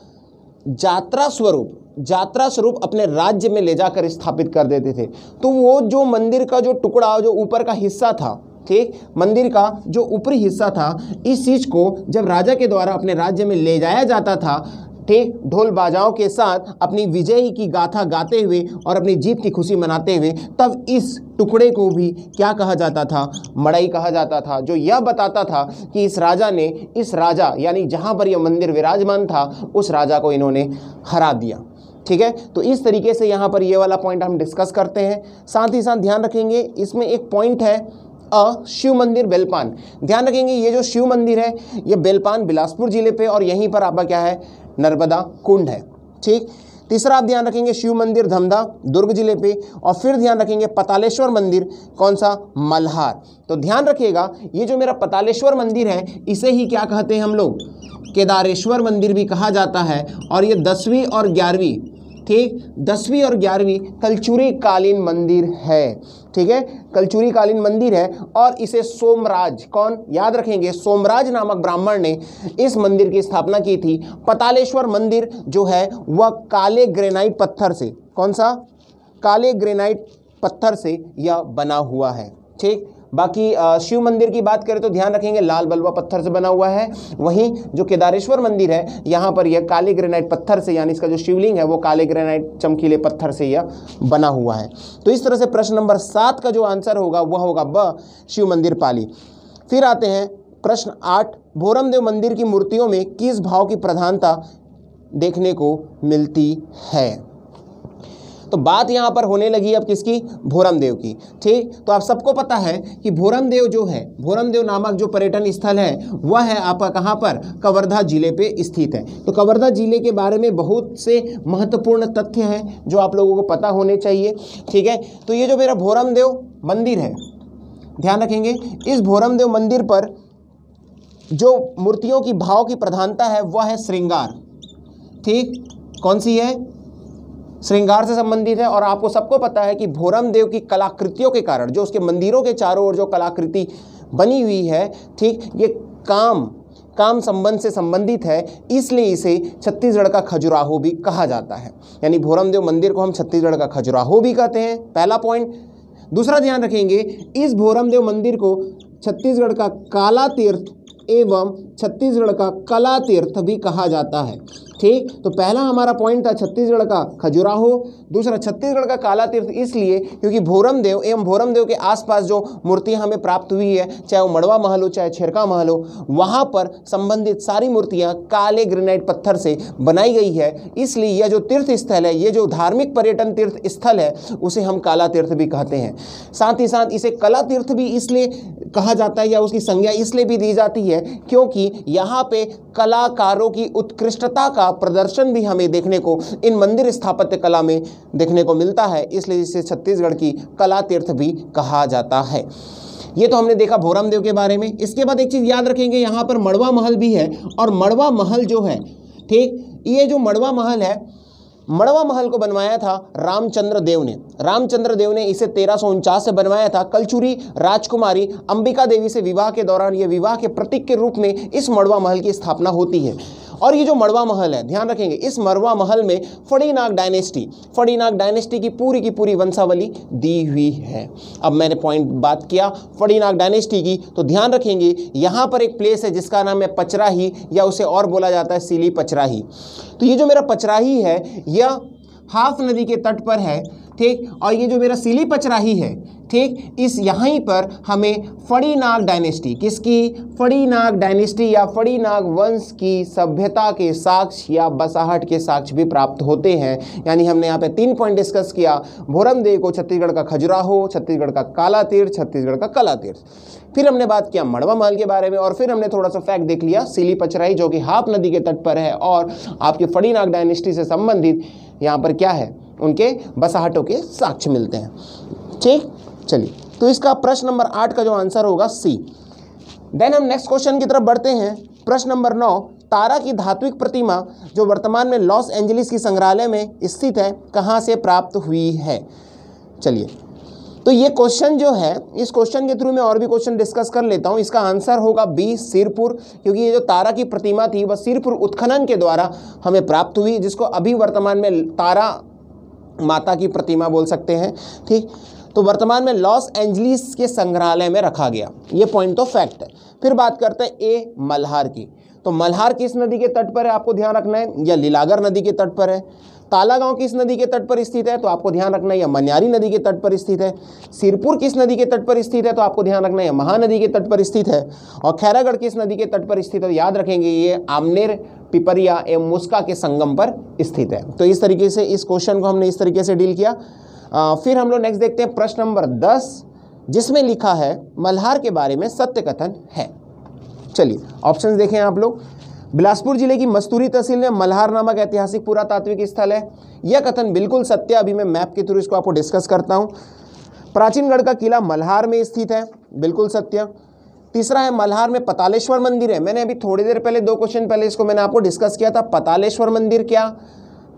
A: यात्रा स्वरूप यात्रा स्वरूप अपने राज्य में ले जाकर स्थापित कर देते थे। तो वो जो मंदिर का जो टुकड़ा, जो ऊपर का हिस्सा था, ठीक? मंदिर का जो ऊपरी हिस्सा था, इस चीज़ को जब राजा के द्वारा अपने राज्य में ले जाया जाता था ठीक ढोल बाजाओं के साथ अपनी विजय की गाथा गाते हुए और अपनी जीत की खुशी मनाते हुए तब इस टुकड़े को भी क्या कहा जाता था? मड़ई कहा जाता था, जो यह बताता था कि इस राजा ने, इस राजा, यानी जहाँ पर यह मंदिर विराजमान था, उस राजा को इन्होंने हरा दिया। ठीक है? तो इस तरीके से यहाँ पर ये वाला पॉइंट हम डिस्कस करते हैं। साथ ही साथ ध्यान रखेंगे, इसमें एक पॉइंट है, अ, शिव मंदिर बेलपान। ध्यान रखेंगे, ये जो शिव मंदिर है, ये बेलपान बिलासपुर ज़िले पे और यहीं पर आपका क्या है? नर्मदा कुंड है। ठीक? तीसरा आप ध्यान रखेंगे शिव मंदिर धमदा, दुर्ग ज़िले पे, और फिर ध्यान रखेंगे पतालेश्वर मंदिर, कौन सा? मल्हार। तो ध्यान रखिएगा, ये जो मेरा पतालेश्वर मंदिर है, इसे ही क्या कहते हैं हम लोग? केदारेश्वर मंदिर भी कहा जाता है, और ये दसवीं और ग्यारहवीं ठीक, दसवीं और ग्यारहवीं कलचुरी कालीन मंदिर है। ठीक है? कलचुरी कालीन मंदिर है और इसे सोमराज, कौन? याद रखेंगे, सोमराज नामक ब्राह्मण ने इस मंदिर की स्थापना की थी। पतालेश्वर मंदिर जो है, वह काले ग्रेनाइट पत्थर से, कौन सा? काले ग्रेनाइट पत्थर से यह बना हुआ है। ठीक? बाकी शिव मंदिर की बात करें तो ध्यान रखेंगे, लाल बलवा पत्थर से बना हुआ है। वहीं जो केदारेश्वर मंदिर है, यहाँ पर यह काले ग्रेनाइट पत्थर से, यानी इसका जो शिवलिंग है, वो काले ग्रेनाइट चमकीले पत्थर से यह बना हुआ है। तो इस तरह से प्रश्न नंबर सात का जो आंसर होगा, वह होगा ब, शिव मंदिर पाली। फिर आते हैं, प्रश्न आठ, भोरमदेव मंदिर की मूर्तियों में किस भाव की प्रधानता देखने को मिलती है? तो बात यहाँ पर होने लगी अब किसकी? भोरम देव की। ठीक? तो आप सबको पता है कि भोरम देव जो है भोरम देव नामक जो पर्यटन स्थल है, वह है आपका कहाँ पर? कवर्धा ज़िले पे स्थित है। तो कवर्धा ज़िले के बारे में बहुत से महत्वपूर्ण तथ्य हैं, जो आप लोगों को पता होने चाहिए। ठीक है? तो ये जो मेरा भोरम देव मंदिर है, ध्यान रखेंगे, इस भोरम देव मंदिर पर जो मूर्तियों की भाव की प्रधानता है, वह है श्रृंगार। ठीक? कौन सी है? श्रृंगार से संबंधित है और आपको सबको पता है कि भोरम देव की कलाकृतियों के कारण, जो उसके मंदिरों के चारों ओर जो कलाकृति बनी हुई है, ठीक, ये काम काम संबंध से संबंधित है, इसलिए इसे छत्तीसगढ़ का खजुराहो भी कहा जाता है। यानी भोरम देव मंदिर को हम छत्तीसगढ़ का खजुराहो भी कहते हैं, पहला पॉइंट दूसरा ध्यान रखेंगे, इस भोरम देव मंदिर को छत्तीसगढ़ का काला तीर्थ एवं छत्तीसगढ़ का कला तीर्थ भी कहा जाता है। ठीक? तो पहला हमारा पॉइंट था छत्तीसगढ़ का खजुराहो, दूसरा छत्तीसगढ़ का काला तीर्थ इसलिए क्योंकि भोरम देव एवं भोरम देव के आसपास जो मूर्तियाँ हमें प्राप्त हुई है, चाहे वो मड़वा महल हो, चाहे छेरका महल हो, वहाँ पर संबंधित सारी मूर्तियाँ काले ग्रेनाइट पत्थर से बनाई गई है। इसलिए यह जो तीर्थ स्थल है ये जो धार्मिक पर्यटन तीर्थ स्थल है, उसे हम काला तीर्थ भी कहते हैं। साथ ही साथ इसे कला तीर्थ भी इसलिए कहा जाता है या उसकी संज्ञा इसलिए भी दी जाती है क्योंकि यहाँ पे कलाकारों की उत्कृष्टता का प्रदर्शन भी हमें देखने को, इन मंदिर स्थापत्य कला में देखने को मिलता है, इसलिए इसे छत्तीसगढ़ की कला तीर्थ भी कहा जाता है। ये तो हमने देखा भोरम देव के बारे में। इसके बाद एक चीज़ याद रखेंगे, यहाँ पर मड़वा महल भी है, और मड़वा महल जो है, ठीक, ये जो मड़वा महल है, मड़वा महल को बनवाया था रामचंद्र देव ने। रामचंद्र देव ने इसे तेरह से बनवाया था। कलचुरी राजकुमारी अंबिका देवी से विवाह के दौरान यह विवाह के प्रतीक के रूप में इस मड़वा महल की स्थापना होती है। और ये जो मड़वा महल है, ध्यान रखेंगे, इस मड़वा महल में फड़ीनाग डायनेस्टी फड़ीनाग डायनेस्टी की पूरी की पूरी वंशावली दी हुई है। अब मैंने पॉइंट बात किया फड़ीनाग डायनेस्टी की तो ध्यान रखेंगे, यहाँ पर एक प्लेस है जिसका नाम है पचराही, या उसे और बोला जाता है सीली पचराही। तो ये जो मेरा पचराही है, यह हाफ़ नदी के तट पर है, ठीक? और ये जो मेरा सिली पचराही है, ठीक? इस यहीं पर हमें फड़ीनाग डायनेस्टी किसकी? फड़ीनाग डायनेस्टी या फड़ीनाग वंश की सभ्यता के साक्ष्य या बसाहट के साक्ष्य भी प्राप्त होते हैं। यानी हमने यहाँ पे तीन पॉइंट डिस्कस किया। भोरम देव को छत्तीसगढ़ का खजुराहो, छत्तीसगढ़ का काला तीर्थ छत्तीसगढ़ का कला तीर्थ फिर हमने बात किया मड़वा महल के बारे में और फिर हमने थोड़ा सा फैक्ट देख लिया, सीली पचराई जो कि हाफ़ नदी के तट पर है और आपकी फड़ीनाग डायनेस्टी से संबंधित यहाँ पर क्या है? उनके बसाहटों के साक्ष्य मिलते हैं। ठीक? चलिए तो इसका प्रश्न नंबर आठ का जो आंसर होगा सी। देन हम नेक्स्ट क्वेश्चन की तरफ़ बढ़ते हैं। प्रश्न नंबर नौ, तारा की धात्विक प्रतिमा जो वर्तमान में लॉस एंजलिस की संग्रहालय में स्थित है, कहाँ से प्राप्त हुई है? चलिए तो ये क्वेश्चन जो है, इस क्वेश्चन के थ्रू मैं और भी क्वेश्चन डिस्कस कर लेता हूँ। इसका आंसर होगा बी सिरपुर, क्योंकि ये जो तारा की प्रतिमा थी, वह सिरपुर उत्खनन के द्वारा हमें प्राप्त हुई, जिसको अभी वर्तमान में तारा माता की प्रतिमा बोल सकते हैं, ठीक? तो वर्तमान में लॉस एंजलिस के संग्रहालय में रखा गया। ये पॉइंट तो फैक्ट है। फिर बात करते हैं ए मल्हार की। तो मल्हार किस नदी के तट पर है आपको ध्यान रखना है? या लीलागर नदी के तट पर है? ताला गाँव किस नदी के तट पर स्थित है तो आपको ध्यान रखना है। या मनियारी नदी के तट पर स्थित है? सिरपुर किस नदी के तट पर स्थित है तो आपको ध्यान रखना है। महानदी के तट पर स्थित है। और खैरागढ़ किस नदी के तट पर स्थित है तो याद रखेंगे ये आमनेर पिपरिया एवं मुस्का के संगम पर स्थित है। तो इस तरीके से इस क्वेश्चन को हमने इस तरीके से डील किया। आ, फिर हम लोग नेक्स्ट देखते हैं प्रश्न नंबर दस जिसमें लिखा है मल्हार के बारे में सत्य कथन है। चलिए ऑप्शन देखें आप लोग। बिलासपुर ज़िले की मस्तूरी तहसील में मल्हार नामक ऐतिहासिक पुरातात्विक स्थल है। यह कथन बिल्कुल सत्य अभी मैं मैप के थ्रू इसको आपको डिस्कस करता हूँ। प्राचीनगढ़ का किला मल्हार में स्थित है। बिल्कुल सत्य। तीसरा है मल्हार में पतालेश्वर मंदिर है। मैंने अभी थोड़ी देर पहले, दो क्वेश्चन पहले इसको मैंने आपको डिस्कस किया था। पतालेश्वर मंदिर क्या?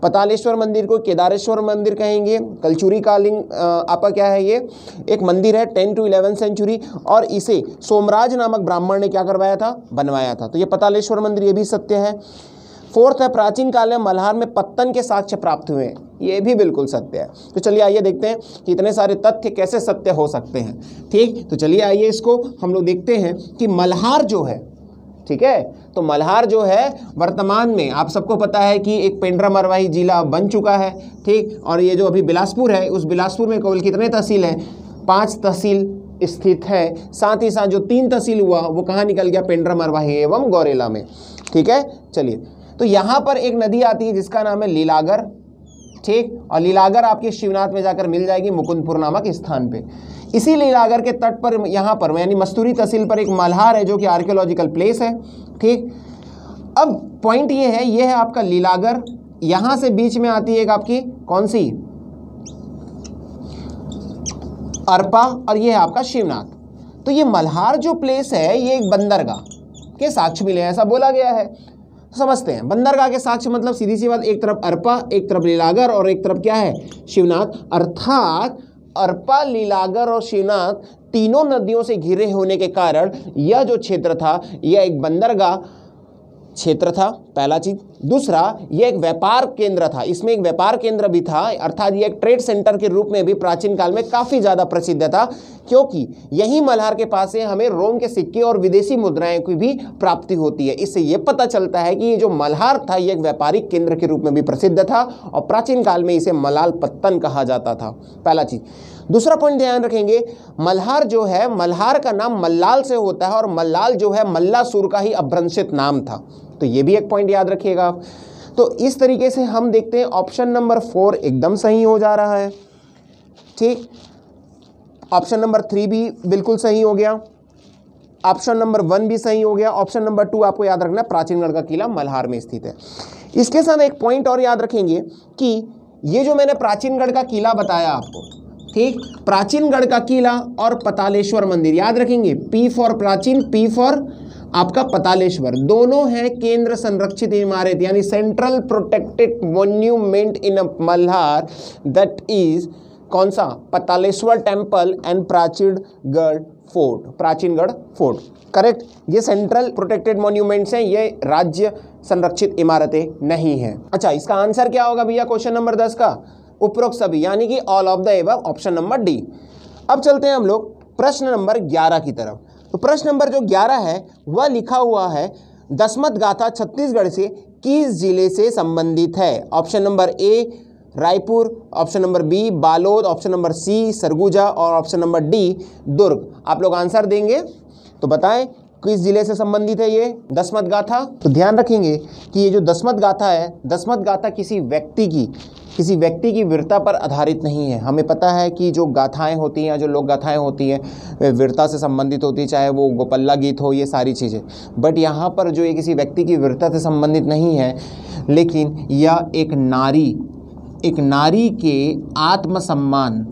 A: पतालेश्वर मंदिर को केदारेश्वर मंदिर कहेंगे। कलचुरी का लिंग आपका क्या है ये? एक मंदिर है, टेन टू इलेवन सेंचुरी, और इसे सोमराज नामक ब्राह्मण ने क्या करवाया था? बनवाया था। तो ये पतालेश्वर मंदिर, ये भी सत्य है। फोर्थ है, प्राचीन काल में मल्हार में पत्तन के साक्ष्य प्राप्त हुए। हैं ये भी बिल्कुल सत्य है। तो चलिए आइए देखते हैं कि इतने सारे तथ्य कैसे सत्य हो सकते हैं। ठीक? तो चलिए आइए इसको हम लोग देखते हैं कि मल्हार जो है ठीक है? तो मल्हार जो है, वर्तमान में आप सबको पता है कि एक पेंड्रा मरवाही जिला बन चुका है, ठीक? और ये जो अभी बिलासपुर है, उस बिलासपुर में केवल कितने तहसील हैं? पाँच तहसील स्थित है। साथ ही साथ जो तीन तहसील हुआ, वो कहाँ निकल गया? पेंड्रा मरवाही एवं गौरेला में। ठीक है? चलिए। तो यहाँ पर एक नदी आती है, जिसका नाम है लीलागर। ठीक? और लीलागर आपके शिवनाथ में जाकर मिल जाएगी मुकुंदपुर नामक स्थान पे। इसी लीलागर के तट पर, यहाँ पर, यानी मस्तूरी तहसील पर एक मल्हार है जो कि आर्कियोलॉजिकल प्लेस है, ठीक? अब पॉइंट ये है ये है आपका लीलागर। यहाँ से बीच में आती है एक आपकी, कौन सी? अरपा, और ये है आपका शिवनाथ। तो ये मल्हार जो प्लेस है, ये एक बंदरगाह के साक्ष्य मिले ऐसा बोला गया है। समझते हैं। बंदरगाह के साक्ष्य मतलब सीधी सी बात, एक तरफ़ अर्पा, एक तरफ़ लीलागर और एक तरफ़ क्या है? शिवनाथ। अर्थात अर्पा लीलागर और शिवनाथ तीनों नदियों से घिरे होने के कारण यह जो क्षेत्र था, यह एक बंदरगाह क्षेत्र था, पहला चीज़। दूसरा, ये एक व्यापार केंद्र था। इसमें एक व्यापार केंद्र भी था, अर्थात ये एक ट्रेड सेंटर के रूप में भी प्राचीन काल में काफ़ी ज़्यादा प्रसिद्ध था, क्योंकि यही मल्हार के पास से हमें रोम के सिक्के और विदेशी मुद्राएँ की भी प्राप्ति होती है। इससे ये पता चलता है कि ये जो मल्हार था, ये एक व्यापारिक केंद्र के रूप में भी प्रसिद्ध था और प्राचीन काल में इसे मलाल पत्तन कहा जाता था। पहला चीज़। दूसरा पॉइंट ध्यान रखेंगे, मल्हार जो है, मल्हार का नाम मल्लाल से होता है और मल्लाल जो है, मल्लासुर का ही अभ्रंशित नाम था। तो ये भी एक पॉइंट याद रखिएगा तो इस तरीके से हम देखते हैं ऑप्शन नंबर फोर एकदम सही हो जा रहा है। ठीक? ऑप्शन नंबर थ्री भी बिल्कुल सही हो गया। ऑप्शन नंबर वन भी सही हो गया। ऑप्शन नंबर टू आपको याद रखना प्राचीनगढ़ का किला मल्हार में स्थित है। इसके साथ एक पॉइंट और याद रखेंगे कि ये जो मैंने प्राचीनगढ़ का किला बताया आपको, ठीक? प्राचीनगढ़ का किला और पतालेश्वर मंदिर याद रखेंगे। पी फॉर प्राचीन पी फॉर आपका पतालेश्वर, दोनों हैं केंद्र संरक्षित इमारत, यानी central protected monument in Malhar that is कौन सा? Pataleshwar temple and Prachingarh fort Prachingarh fort. Correct ये सेंट्रल प्रोटेक्टेड मोन्यूमेंट्स हैं, ये राज्य संरक्षित इमारतें नहीं हैं। अच्छा इसका आंसर क्या होगा भैया क्वेश्चन नंबर दस का? उपरोक्त सभी, यानी कि ऑल ऑफ़ द एवं ऑप्शन नंबर डी अब चलते हैं हम लोग प्रश्न नंबर ग्यारह की तरफ़। तो प्रश्न नंबर जो ग्यारह है, वह लिखा हुआ है, दसमत गाथा छत्तीसगढ़ से किस ज़िले से संबंधित है? Option number A, Raipur, option number B, Balod, option number C, Surguja और ऑप्शन नंबर डी, दुर्ग। आप लोग आंसर देंगे? तो बताएँ, किस ज़िले से संबंधित है ये दसमत गाथा? तो ध्यान रखेंगे कि ये जो दसमत गाथा है, दसमत गाथा किसी व्यक्ति की किसी व्यक्ति की वीरता पर आधारित नहीं है। हमें पता है कि जो गाथाएँ होती हैं जो लोक गाथाएँ होती हैं वीरता से संबंधित होती है, चाहे वो गोपल्ला गीत हो, ये सारी चीज़ें। बट यहाँ पर जो ये किसी व्यक्ति की वीरता से संबंधित नहीं है, लेकिन यह एक नारी एक नारी के आत्मसम्मान,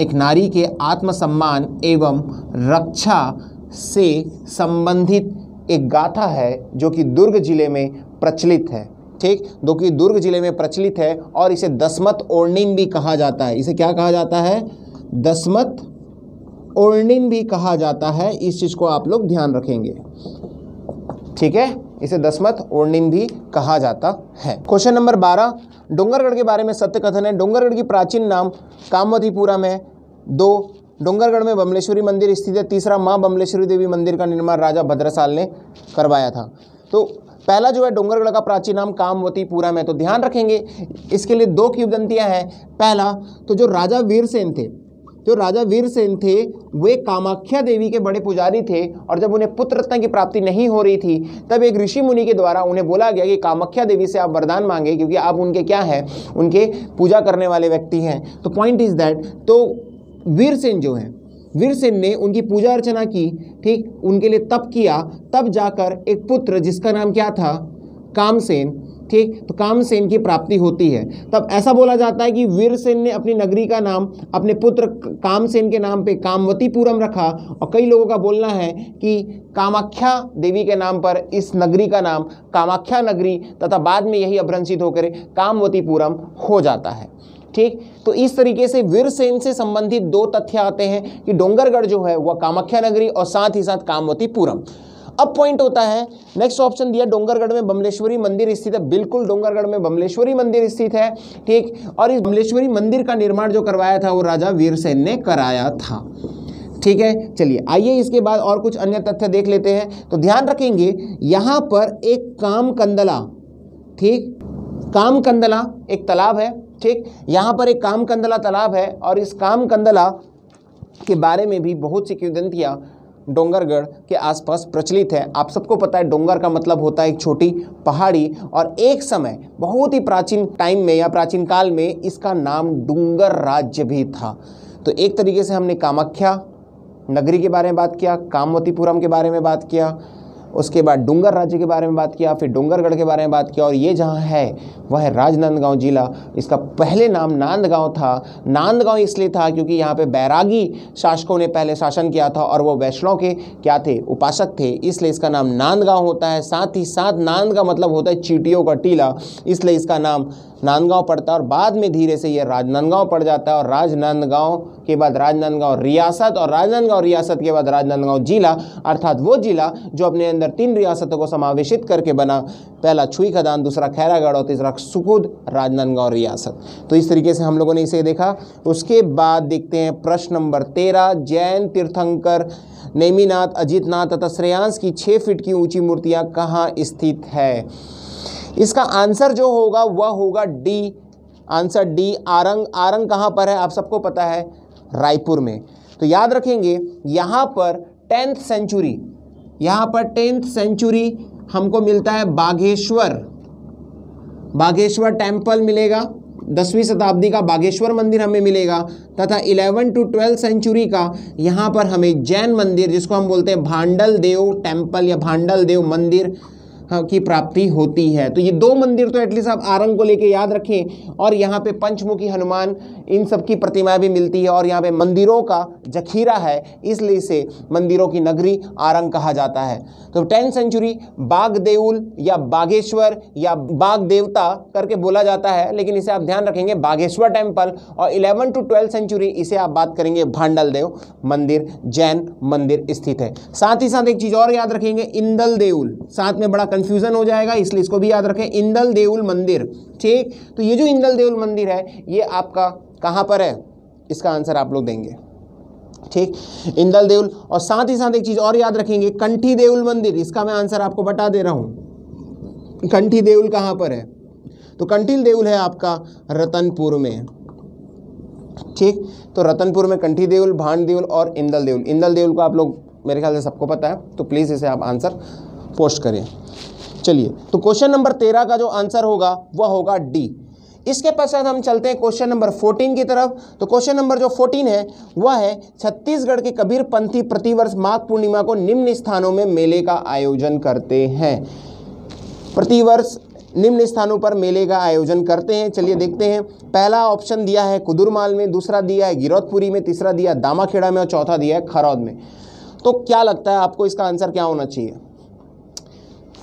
A: एक नारी के आत्मसम्मान एवं रक्षा से संबंधित एक गाथा है जो कि दुर्ग ज़िले में प्रचलित है। ठीक? जो कि दुर्ग ज़िले में प्रचलित है और इसे दसमत ओर्णिम भी कहा जाता है। इसे क्या कहा जाता है? दसमत ओर्निन भी कहा जाता है। इस चीज़ को आप लोग ध्यान रखेंगे। ठीक है? इसे दसमत ओर्निन भी कहा जाता है। क्वेश्चन नंबर बारह। डोंगरगढ़ के बारे में सत्य कथन है। डोंगरगढ़ की प्राचीन नाम कामवतीपुरम है दो। डोंगरगढ़ में बमलेश्वरी मंदिर स्थित है। तीसरा माँ बमलेश्वरी देवी मंदिर का निर्माण राजा भद्रसाल ने करवाया था। तो पहला जो है डोंगरगढ़ का प्राचीन नाम कामवतीपुरम में तो ध्यान रखेंगे, इसके लिए दो किवदंतियाँ हैं। पहला तो जो राजा वीरसेन थे, जो राजा वीरसेन थे, वे कामाख्या देवी के बड़े पुजारी थे और जब उन्हें पुत्र रत्न की प्राप्ति नहीं हो रही थी, तब एक ऋषि मुनि के द्वारा उन्हें बोला गया कि कामाख्या देवी से आप वरदान मांगे क्योंकि आप उनके क्या हैं, उनके पूजा करने वाले व्यक्ति हैं। तो पॉइंट इज़ दैट तो वीरसेन जो है वीरसेन ने उनकी पूजा अर्चना की, ठीक, उनके लिए तप किया। तब जाकर एक पुत्र, जिसका नाम क्या था? कामसेन, ठीक तो कामसेन की प्राप्ति होती है। तब ऐसा बोला जाता है कि वीरसेन ने अपनी नगरी का नाम, अपने पुत्र कामसेन के नाम पे कामवतीपुरम रखा। और कई लोगों का बोलना है कि कामाख्या देवी के नाम पर इस नगरी का नाम कामाख्या नगरी तथा बाद में यही अभ्रंशित होकर कामवतीपुरम हो जाता है। ठीक? तो इस तरीके से वीरसेन से संबंधित दो तथ्य आते हैं कि डोंगरगढ़ जो है, वह कामाख्या नगरी और साथ ही साथ कामवतीपुरम। अब पॉइंट होता है नेक्स्ट ऑप्शन दिया डोंगरगढ़ में बमलेश्वरी मंदिर स्थित है। बिल्कुल डोंगरगढ़ में बमलेश्वरी मंदिर स्थित है, ठीक? और इस बमलेश्वरी मंदिर का निर्माण जो करवाया था, वो राजा वीरसेन ने कराया था। ठीक है? चलिए, आइए इसके बाद और कुछ अन्य तथ्य देख लेते हैं। तो ध्यान रखेंगे, यहाँ पर एक काम कंदला ठीक? काम कंदला एक तालाब है ठीक? यहाँ पर एक काम कंदला तालाब है और इस काम कंदला के बारे में भी बहुत सी किदंतियाँ डोंगरगढ़ के आसपास प्रचलित है। आप सबको पता है डोंगर का मतलब होता है एक छोटी पहाड़ी और एक समय बहुत ही प्राचीन टाइम में या प्राचीन काल में इसका नाम डूंगर राज्य भी था। तो एक तरीके से हमने कामाख्या नगरी के बारे में बात किया, कामवतीपुरम के बारे में बात किया उसके बाद डूंगर राज्य के बारे में बात किया, फिर डूंगरगढ़ के बारे में बात किया, और ये जहाँ है, वह है राजनांदगांव जिला। इसका पहले नाम नांदगांव था। नांदगांव इसलिए था क्योंकि यहाँ पे बैरागी शासकों ने पहले शासन किया था और वो वैष्णव के क्या थे? उपासक थे। इसलिए इसका नाम नांदगांव होता है। साथ ही साथ नांद का मतलब होता है चीटियों का टीला। इसलिए इसका नाम नांदगांव पड़ता है और बाद में धीरे से ये राजनांदगांव पड़ जाता है और राजनांदगांव के बाद राजनांदगांव रियासत और राजनांदगांव रियासत के बाद राजनांदगांव जिला, अर्थात वो जिला जो अपने अंदर तीन रियासतों को समावेशित करके बना। पहला छुई खदान, दूसरा खैरागढ़ और तीसरा सुखुद राजनांदगांव रियासत। तो इस तरीके से हम लोगों ने इसे देखा। उसके बाद देखते हैं प्रश्न नंबर तेरह, जैन तीर्थंकर, नेमीनाथ, अजितनाथ तथा श्रेयांश की छः फीट की ऊँची मूर्तियाँ कहाँ स्थित है? इसका आंसर जो होगा, वह होगा D. Answer D, Arang. Arang कहाँ पर है, आप सबको पता है, रायपुर में। तो याद रखेंगे, यहाँ पर टेंथ सेंचुरी, यहाँ पर टेंथ सेंचुरी हमको मिलता है बागेश्वर। बागेश्वर टेंपल मिलेगा, दसवीं शताब्दी का बागेश्वर मंदिर हमें मिलेगा, तथा इलेवन टू ट्वेल्थ सेंचुरी का यहाँ पर हमें जैन मंदिर, जिसको हम बोलते हैं भांडल देव टेंपल या भांडल देव मंदिर की प्राप्ति होती है। तो ये दो मंदिर तो एटलीस्ट आप आरंग को लेके याद रखें। और यहाँ पे पंचमुखी हनुमान, इन सब की प्रतिमाएँ भी मिलती है। और यहाँ पे मंदिरों का जखीरा है, इसलिए इसे मंदिरों की नगरी आरंग कहा जाता है। तो टेंथ सेंचुरी बाग देउल या बागेश्वर या बाग देवता करके बोला जाता है, लेकिन इसे आप ध्यान रखेंगे बागेश्वर टेंपल और इलेवन टू ट्वेल्थ सेंचुरी इसे आप बात करेंगे भांडल देव मंदिर, जैन मंदिर स्थित है। साथ ही साथ एक चीज़ और याद रखेंगे इंदल देउल साथ में बड़ा कंफ्यूजन हो जाएगा, इसलिए इसको भी याद रखें इंदल देउल मंदिर। ठीक? तो ये जो इंदल देउल मंदिर है, ये आपका कहाँ पर है? इसका आंसर आप लोग देंगे। ठीक? इंदल देउल और साथ ही साथ एक चीज़ और याद रखेंगे कंठी देउल मंदिर। इसका मैं आंसर आपको बता दे रहा हूँ। कंठी देउल कहाँ पर है? तो कंठील देउल है आपका रतनपुर में। ठीक? तो रतनपुर में कंठी देउल भांड देउल और इंदल देउल इंदल देउल को आप लोग, मेरे ख्याल से सबको पता है तो प्लीज़ इसे आप आंसर पोस्ट करें। चलिए तो क्वेश्चन नंबर तेरह का जो आंसर होगा, वह होगा डी इसके पश्चात हम चलते हैं क्वेश्चन नंबर फोर्टीन की तरफ़. तो क्वेश्चन नंबर जो फोर्टीन है, वह है छत्तीसगढ़ के कबीर पंथी प्रतिवर्ष माघ पूर्णिमा को निम्न स्थानों में मेले का आयोजन करते हैं। प्रतिवर्ष निम्न स्थानों पर मेले का आयोजन करते हैं। चलिए देखते हैं। पहला ऑप्शन दिया है कुदुरमाल में, दूसरा दिया है गिरौदपुरी में, तीसरा दिया दामाखेड़ा में और चौथा दिया है खरौद में। तो क्या लगता है आपको इसका आंसर क्या होना चाहिए?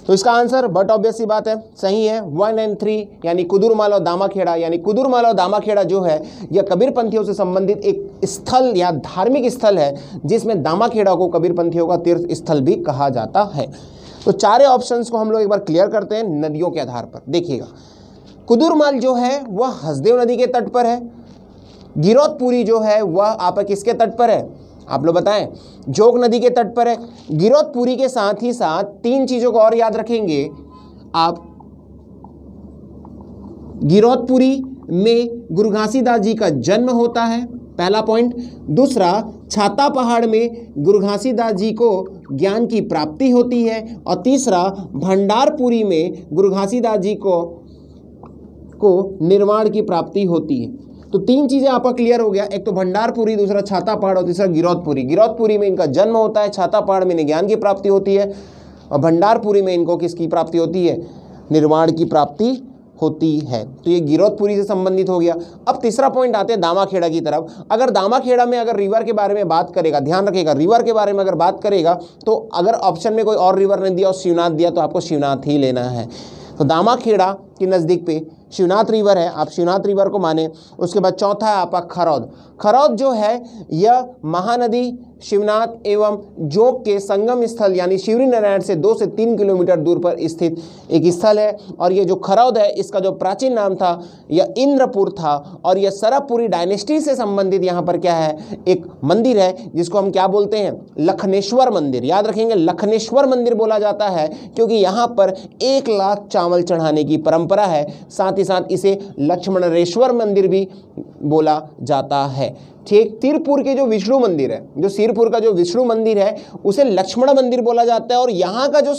A: तो इसका आंसर बट ऑब्वियस सी बात है, सही है। वन एंड थ्री यानी कुदुरमाल और दामाखेड़ा, यानी कुदुरमाल और दामाखेड़ा जो है यह कबीरपंथियों से संबंधित एक स्थल या धार्मिक स्थल है, जिसमें दामाखेड़ा को कबीरपंथियों का तीर्थ स्थल भी कहा जाता है। तो चारे ऑप्शंस को हम लोग एक बार क्लियर करते हैं नदियों के आधार पर। देखिएगा, कुदुरमाल जो है, वह हसदेव नदी के तट पर है गिरोधपुरी जो है, वह आप किसके तट पर है? आप लोग बताएँ, जोग नदी के तट पर है। गिरोधपुरी के साथ ही साथ तीन चीज़ों को और याद रखेंगे आप। गिरोधपुरी में गुरु घासीदास जी का जन्म होता है, पहला पॉइंट दूसरा, छाता पहाड़ में गुरु घासीदास जी को ज्ञान की प्राप्ति होती है और तीसरा, भंडारपुरी में गुरु घासीदास जी को को निर्माण की प्राप्ति होती है। तो तीन चीज़ें आपका क्लियर हो गया। एक तो भंडारपुरी, दूसरा छाता पहाड़ और तीसरा गिरौदपुरी। गिरौदपुरी में इनका जन्म होता है छाता पहाड़ में इन्हें ज्ञान की प्राप्ति होती है और भंडारपुरी में इनको किसकी प्राप्ति होती है? निर्माण की प्राप्ति होती है। तो ये गिरौदपुरी से संबंधित हो गया। अब तीसरा पॉइंट आते हैं दामाखेड़ा की तरफ़। अगर दामाखेड़ा में अगर रिवर के बारे में बात करेगा, ध्यान रखेगा रिवर के बारे में अगर बात करेगा तो अगर ऑप्शन में कोई और रिवर नहीं दिया और शिवनाथ दिया तो आपको शिवनाथ ही लेना है। तो दामाखेड़ा के नज़दीक पे शिवनाथ रिवर है, आप शिवनाथ रिवर को माने। उसके बाद चौथा है आपका खरौद। खरौद जो है, यह महानदी शिवनाथ एवं जोग के संगम स्थल, यानी शिवरी नारायण से दो से तीन किलोमीटर दूर पर स्थित एक स्थल है। और ये जो खरौद है, इसका जो प्राचीन नाम था, यह इंद्रपुर था। और यह सरबपुरी डायनेस्टी से संबंधित यहाँ पर क्या है, एक मंदिर है, जिसको हम क्या बोलते हैं? लखनेश्वर मंदिर। याद रखेंगे, लखनेश्वर मंदिर बोला जाता है, क्योंकि यहाँ पर एक लाख चावल चढ़ाने की परंपरा है। साथ ही साथ इसे लक्ष्मणरेश्वर मंदिर भी बोला जाता है। ठीक, तिरपुर के जो विष्णु मंदिर है, जो सिरपुर का जो विष्णु मंदिर है, उसे लक्ष्मण मंदिर बोला जाता है और यहाँ का जो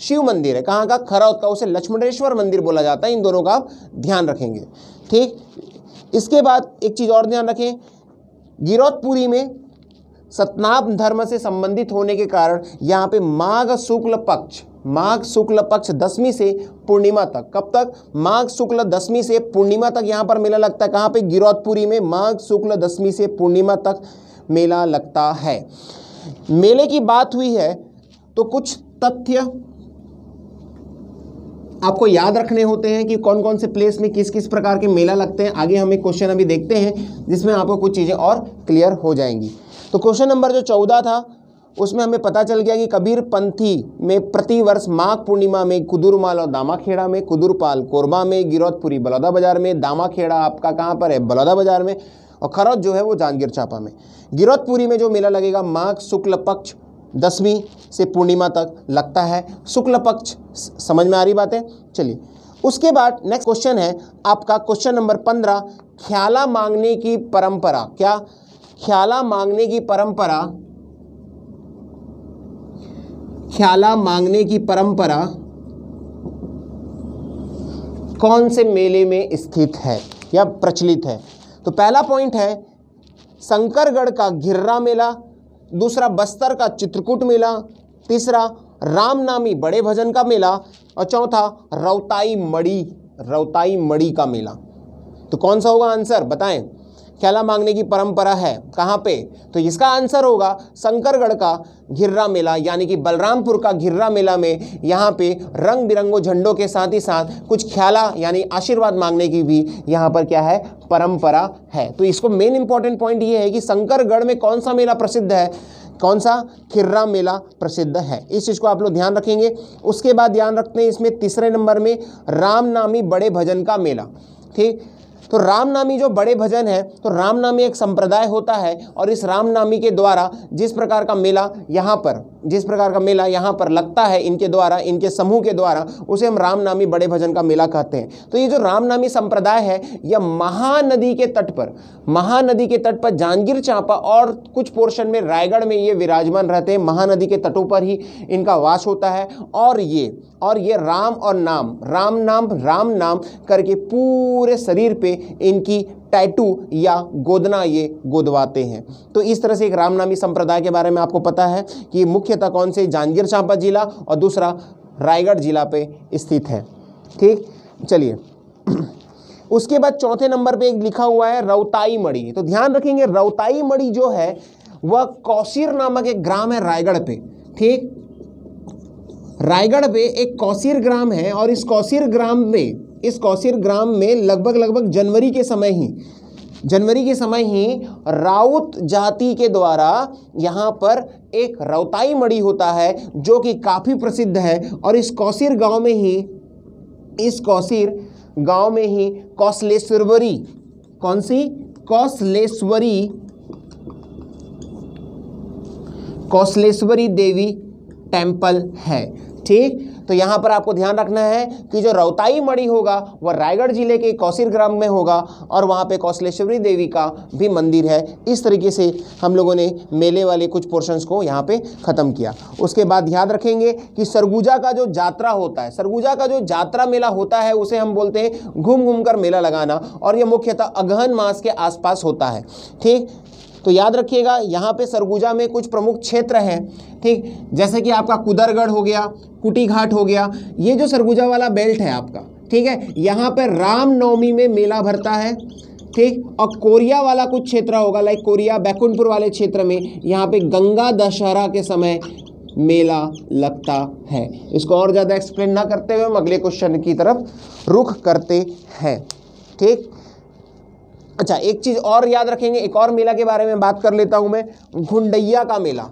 A: शिव मंदिर है, कहाँ का? खरौद का उसे लक्ष्मणेश्वर मंदिर बोला जाता है। इन दोनों का आप ध्यान रखेंगे। ठीक, इसके बाद एक चीज़ और ध्यान रखें। गिरौतपुरी में सतनाभ धर्म से संबंधित होने के कारण यहाँ पे माघ शुक्ल पक्ष माघ शुक्ल पक्ष दसवीं से पूर्णिमा तक। कब तक? माघ शुक्ल दसवीं से पूर्णिमा तक यहाँ पर मेला लगता है। कहाँ पे? गिरौदपुरी में माघ शुक्ल दसवीं से पूर्णिमा तक मेला लगता है। मेले की बात हुई है तो कुछ तथ्य आपको याद रखने होते हैं कि कौन कौन से प्लेस में किस किस प्रकार के मेला लगते हैं। आगे हम एक क्वेश्चन अभी देखते हैं, जिसमें आपको कुछ चीज़ें और क्लियर हो जाएँगी। तो क्वेश्चन नंबर जो चौदह था उसमें हमें पता चल गया कि कबीर पंथी में प्रतिवर्ष माघ पूर्णिमा में कुदुरमाल और दामाखेड़ा में, कुदुरपाल कोरबा में, गिरौदपुरी बलौदा बाज़ार में, दामाखेड़ा आपका कहाँ पर है? बलौदा बाज़ार में और खरौद जो है वो जांजगीर चांपा में। गिरौदपुरी में जो मेला लगेगा, माघ शुक्ल पक्ष दसवीं से पूर्णिमा तक लगता है। शुक्ल पक्ष समझ में आ रही बात? चलिए, उसके बाद नेक्स्ट क्वेश्चन है आपका क्वेश्चन नंबर पंद्रह, ख्याला मांगने की परंपरा। क्या? ख्याला मांगने की परंपरा ख्याला मांगने की परंपरा कौन से मेले में स्थित है या प्रचलित है? तो पहला पॉइंट है, शंकरगढ़ का घिर्रा मेला, दूसरा बस्तर का चित्रकूट मेला, तीसरा रामनामी बड़े भजन का मेला, और चौथा रौताई मड़ी रौताई मड़ी का मेला। तो कौन सा होगा आंसर? बताएँ। ख्याला मांगने की परंपरा है। कहाँ पे? तो इसका आंसर होगा शंकरगढ़ का घिर्रा मेला, यानी कि बलरामपुर का घिर्रा मेला में यहाँ पे रंग बिरंगों झंडों के साथ ही साथ कुछ ख्याला, यानी आशीर्वाद मांगने की भी यहाँ पर क्या है? परंपरा है। तो इसको मेन इंपॉर्टेंट पॉइंट ये है कि शंकरगढ़ में कौन सा मेला प्रसिद्ध है? कौन सा खिर्रा मेला प्रसिद्ध है। इस चीज़ को आप लोग ध्यान रखेंगे। उसके बाद ध्यान रखते हैं इसमें तीसरे नंबर में रामनामी बड़े भजन का मेला। ठीक? तो रामनामी जो बड़े भजन है तो रामनामी एक संप्रदाय होता है और इस रामनामी के द्वारा जिस प्रकार का मेला यहाँ पर, जिस प्रकार का मेला यहाँ पर लगता है इनके द्वारा, इनके समूह के द्वारा, उसे हम रामनामी बड़े भजन का मेला कहते हैं। तो ये जो रामनामी संप्रदाय है, यह महानदी के तट पर, महानदी के तट पर जांजगीर चांपा और कुछ पोर्शन में रायगढ़ में ये विराजमान रहते हैं। महानदी के तटों पर ही इनका वास होता है और ये और ये राम और नाम, राम नाम राम नाम करके पूरे शरीर पे इनकी टैटू या गोदना ये गोदवाते हैं। तो इस तरह से एक रामनामी संप्रदाय के बारे में आपको पता है कि मुख्यतः कौन से? जांजगीर चांपा जिला और दूसरा रायगढ़ जिला पे स्थित है। ठीक? चलिए। उसके बाद चौथे नंबर पे एक लिखा हुआ है रौताई मड़ी तो ध्यान रखेंगे, रौताई मड़ी जो है, वह कौशिर नामक एक ग्राम है रायगढ़ पे। ठीक? रायगढ़ में एक कौसिर ग्राम है और इस कौसिर ग्राम में, इस कौसिर ग्राम में लगभग लगभग जनवरी के समय ही, जनवरी के समय ही राउत जाति के द्वारा यहाँ पर एक रौताई मड़ी होता है जो कि काफ़ी प्रसिद्ध है और इस कौसिर गाँव में ही, इस कौसिर गाँव में ही कौशलेश्वरी कौन सी? कौशलेश्वरी कौशलेश्वरी देवी टेंपल है, ठीक? तो यहाँ पर आपको ध्यान रखना है कि जो रौताई मड़ी होगा, वह रायगढ़ ज़िले के कौशिर ग्राम में होगा और वहाँ पे कौशलेश्वरी देवी का भी मंदिर है। इस तरीके से हम लोगों ने मेले वाले कुछ पोर्शंस को यहाँ पे ख़त्म किया। उसके बाद याद रखेंगे कि सरगुजा का जो यात्रा होता है, सरगुजा का जो यात्रा मेला होता है, उसे हम बोलते हैं घूम घूम कर मेला लगाना और यह मुख्यतः अगहन मास के आसपास होता है, ठीक? तो याद रखिएगा, यहाँ पे सरगुजा में कुछ प्रमुख क्षेत्र हैं, ठीक? जैसे कि आपका कुदरगढ़ हो गया कुटी घाट हो गया, ये जो सरगुजा वाला बेल्ट है आपका, ठीक है? यहाँ पर रामनवमी में मेला भरता है, ठीक? और कोरिया वाला कुछ क्षेत्र होगा लाइक कोरिया, बैकुंठपुर वाले क्षेत्र में, यहाँ पे गंगा दशहरा के समय मेला लगता है। इसको और ज़्यादा एक्सप्लेन ना करते हुए हम अगले क्वेश्चन की तरफ़ रुख करते हैं, ठीक? अच्छा एक चीज़ और याद रखेंगे, एक और मेला के बारे में बात कर लेता हूँ मैं, घुंडैया का मेला।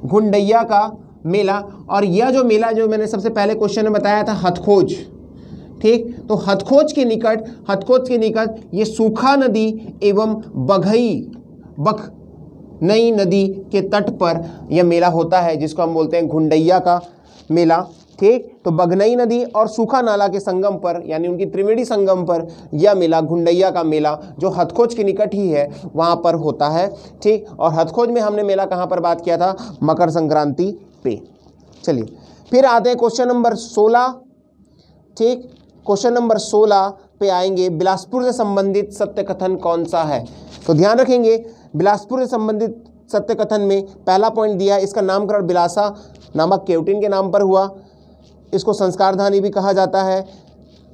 A: घुंडैया का मेला, और यह जो मेला जो मैंने सबसे पहले क्वेश्चन में बताया था, हथखोज, ठीक? तो हथखोज के निकट, हथखोज के निकट ये सूखा नदी एवं बघई बख नई नदी के तट पर यह मेला होता है, जिसको हम बोलते हैं घुंडैया का मेला। ठीक तो बगनई नदी और सूखा नाला के संगम पर, यानी उनकी त्रिवेणी संगम पर, यह मेला, घुंडैया का मेला, जो हथखोज के निकट ही है, वहाँ पर होता है, ठीक? और हथखोज में हमने मेला कहाँ पर बात किया था? मकर संक्रांति पे। चलिए, फिर आते हैं क्वेश्चन नंबर सोलह, ठीक? क्वेश्चन नंबर सोलह पे आएँगे, बिलासपुर से संबंधित सत्य कथन कौन सा है? तो ध्यान रखेंगे, बिलासपुर से संबंधित सत्य कथन में पहला पॉइंट दिया इसका नामकरण बिलासा नामक केवटिन के नाम पर हुआ। इसको संस्कारधानी भी कहा जाता है।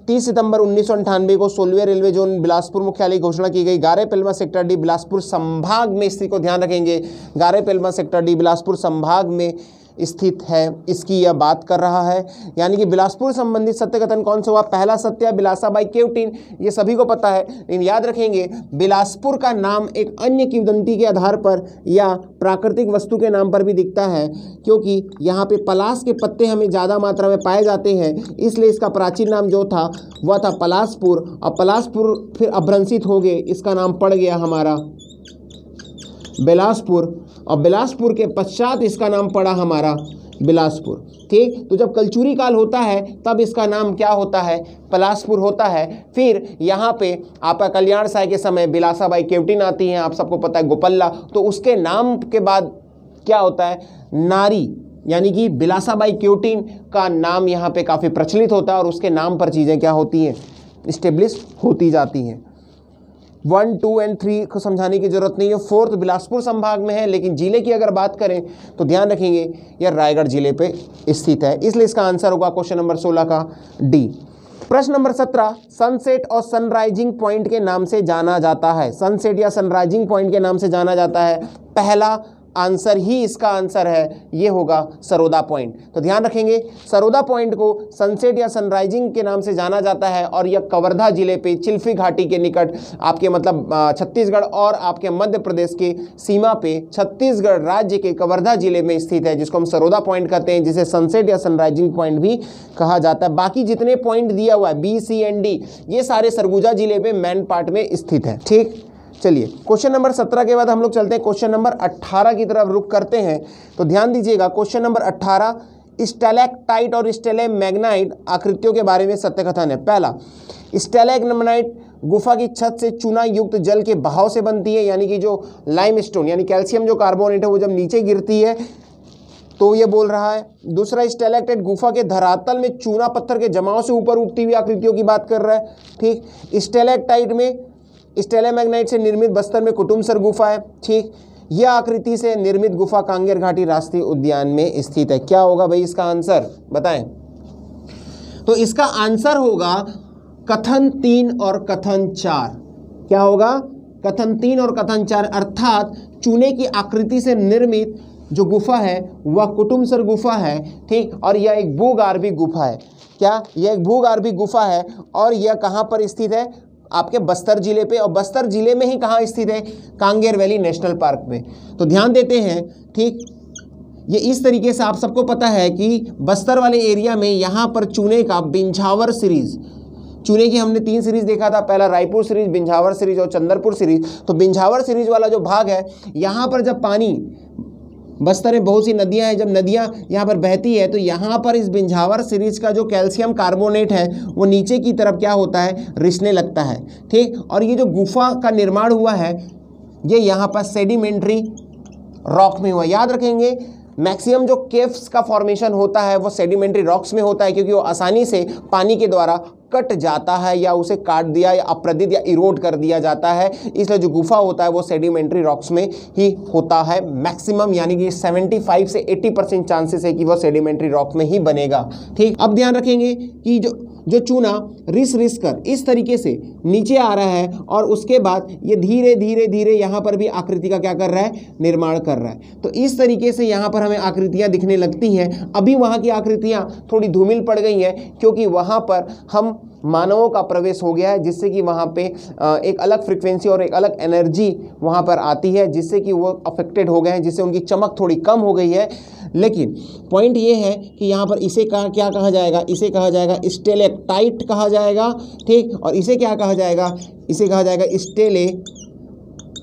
A: तीस सितंबर उन्नीस को सोलवे रेलवे जोन बिलासपुर मुख्यालय घोषणा की गई। गारे पेलमा सेक्टर डी बिलासपुर संभाग में इसी को ध्यान रखेंगे। गारे पेलमा सेक्टर डी बिलासपुर संभाग में स्थित है, इसकी यह बात कर रहा है। यानी कि बिलासपुर संबंधित सत्य कथन कौन सा हुआ? पहला सत्य बिलासा बाई केवटीन, ये सभी को पता है। लेकिन याद रखेंगे, बिलासपुर का नाम एक अन्य किवदंती के आधार पर या प्राकृतिक वस्तु के नाम पर भी दिखता है, क्योंकि यहाँ पे पलास के पत्ते हमें ज़्यादा मात्रा में पाए जाते हैं, इसलिए इसका प्राचीन नाम जो था, वह था पलासपुर और पलासपुर फिर अभ्रंशित हो गए, इसका नाम पड़ गया हमारा। बिलासपुर और बिलासपुर के पश्चात इसका नाम पड़ा हमारा बिलासपुर। ठीक? तो जब कलचुरी काल होता है, तब इसका नाम क्या होता है? पलासपुर होता है। फिर यहाँ पे आपका कल्याण साय के समय बिलासाबाई केवटिन आती हैं, आप सबको पता है गोपल्ला। तो उसके नाम के बाद क्या होता है? नारी, यानी कि बिलासाबाई क्योटिन का नाम यहाँ पे काफ़ी प्रचलित होता है और उसके नाम पर चीज़ें क्या होती हैं? इस्टेब्लिश होती जाती हैं। वन, टू एंड थ्री को समझाने की ज़रूरत नहीं है। फोर्थ बिलासपुर संभाग में है, लेकिन ज़िले की अगर बात करें तो ध्यान रखेंगे, यह रायगढ़ ज़िले पे स्थित है। इसलिए इसका आंसर होगा क्वेश्चन नंबर सोलह का डी। प्रश्न नंबर सत्रह, सनसेट और सनराइजिंग पॉइंट के नाम से जाना जाता है। सनसेट या सनराइजिंग पॉइंट के नाम से जाना जाता है। पहला आंसर ही इसका आंसर है, ये होगा सरोदा पॉइंट। तो ध्यान रखेंगे, सरोदा पॉइंट को सनसेट या सनराइजिंग के नाम से जाना जाता है और यह कवर्धा ज़िले पे चिल्फी घाटी के निकट आपके मतलब छत्तीसगढ़ और आपके मध्य प्रदेश के सीमा पे छत्तीसगढ़ राज्य के कवर्धा ज़िले में स्थित है, जिसको हम सरोदा पॉइंट कहते हैं, जिसे सनसेट या सनराइजिंग पॉइंट भी कहा जाता है। बाकी जितने पॉइंट दिया हुआ है, बी, सी, एंड, डी, ये सारे सरगुजा ज़िले में मैन पार्ट में स्थित है, ठीक? चलिए क्वेश्चन नंबर सत्रह के बाद हम लोग चलते हैं। क्वेश्चन नंबर अट्ठारह की तरफ़ रुक करते हैं। तो ध्यान दीजिएगा क्वेश्चन नंबर अट्ठारह स्टेलेक्टाइट और स्टेले मैग्नाइट आकृतियों के बारे में सत्य कथन है। पहला स्टेलेग्नाइट गुफा की छत से चूना युक्त जल के बहाव से बनती है, यानी कि जो लाइम स्टोन यानी कैल्शियम जो कार्बोनेट है, वो जब नीचे गिरती है तो ये बोल रहा है। दूसरा स्टेलेक्टेड गुफा के धरातल में चूना पत्थर के जमाव से ऊपर उठती हुई आकृतियों की बात कर रहा है। ठीक स्टेलेक्टाइट में स्टेलामैग्नाइट से निर्मित बस्तर में कुटुमसर गुफा है, ठीक? यह आकृति से निर्मित गुफा कांगेर घाटी राष्ट्रीय उद्यान में स्थित है। क्या होगा भाई इसका आंसर? बताएँ। तो इसका आंसर होगा कथन तीन और कथन चार। क्या होगा? कथन तीन और कथन चार अर्थात चूने की आकृति से निर्मित जो गुफा है, वह कुटुमसर गुफा है, ठीक? और यह एक भूगार्भी गुफा है। क्या? यह एक भूगार्भी गुफा है और यह कहाँ पर स्थित है? आपके बस्तर ज़िले पे और बस्तर ज़िले में ही कहाँ स्थित है? कांगेर वैली नेशनल पार्क में। तो ध्यान देते हैं, ठीक? ये इस तरीके से आप सबको पता है कि बस्तर वाले एरिया में यहाँ पर चूने का बिंझावर सीरीज़, चूने की हमने तीन सीरीज़ देखा था, पहला रायपुर सीरीज़, बिंझावर सीरीज़ और चंद्रपुर सीरीज़। तो बिंझावर सीरीज़ वाला जो भाग है, यहाँ पर जब पानी बस्तर में बहुत सी नदियाँ हैं। जब नदियाँ यहाँ पर बहती है तो यहाँ पर इस बिंझावर सीरीज़ का जो कैल्शियम कार्बोनेट है, वो नीचे की तरफ़ क्या होता है? रिसने लगता है। ठीक? और ये जो गुफा का निर्माण हुआ है, ये यहाँ पर सेडिमेंट्री रॉक में हुआ याद रखेंगे, मैक्सिमम जो केव्स का फॉर्मेशन होता है, वो सेडिमेंट्री रॉक्स में होता है, क्योंकि वो आसानी से पानी के द्वारा कट जाता है या उसे काट दिया या अप्रदित या इरोड कर दिया जाता है। इसलिए जो गुफा होता है वो सेडिमेंट्री रॉक्स में ही होता है। मैक्सिमम यानी कि 75 से 80 परसेंट चांसेस है कि वो सेडिमेंट्री रॉक में ही बनेगा। ठीक, अब ध्यान रखेंगे कि जो जो चूना रिस रिस कर इस तरीके से नीचे आ रहा है और उसके बाद ये धीरे धीरे धीरे यहाँ पर भी आकृति का क्या कर रहा है? निर्माण कर रहा है। तो इस तरीके से यहाँ पर हमें आकृतियाँ दिखने लगती हैं। अभी वहाँ की आकृतियाँ थोड़ी धूमिल पड़ गई हैं क्योंकि वहाँ पर हम मानवों का प्रवेश हो गया है, जिससे कि वहाँ पे एक अलग फ्रिक्वेंसी और एक अलग एनर्जी वहाँ पर आती है, जिससे कि वो अफेक्टेड हो गए हैं, जिससे उनकी चमक थोड़ी कम हो गई है। लेकिन पॉइंट ये है कि यहाँ पर इसे कहा, क्या कहा जाएगा? इसे कहा जाएगा स्टेलेक्टाइट कहा जाएगा, ठीक? और इसे क्या कहा जाएगा? इसे कहा जाएगा स्टेले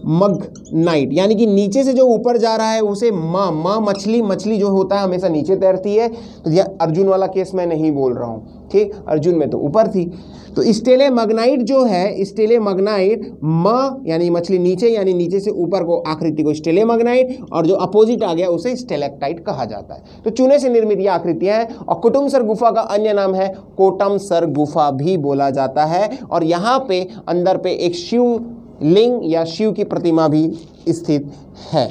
A: मग नाइट यानी कि नीचे से जो ऊपर जा रहा है, उसे माँ माँ मछली मछली जो होता है, हमेशा नीचे तैरती है। तो यह अर्जुन वाला केस मैं नहीं बोल रहा हूँ। ठीक अर्जुन में तो ऊपर थी। तो स्टेले मगनाइट जो है स्टेले मगनाइट म यानी मछली नीचे, यानी नीचे से ऊपर को आकृति को स्टेले मगनाइट और जो अपोजिट आ गया उसे स्टेलेक्टाइट कहा जाता है। तो चूने से निर्मित ये आकृतियाँ हैं और कुटुम सर गुफा का अन्य नाम है कोटम सर गुफा भी बोला जाता है। और यहाँ पे अंदर पे एक शिव लिंग या शिव की प्रतिमा भी स्थित है।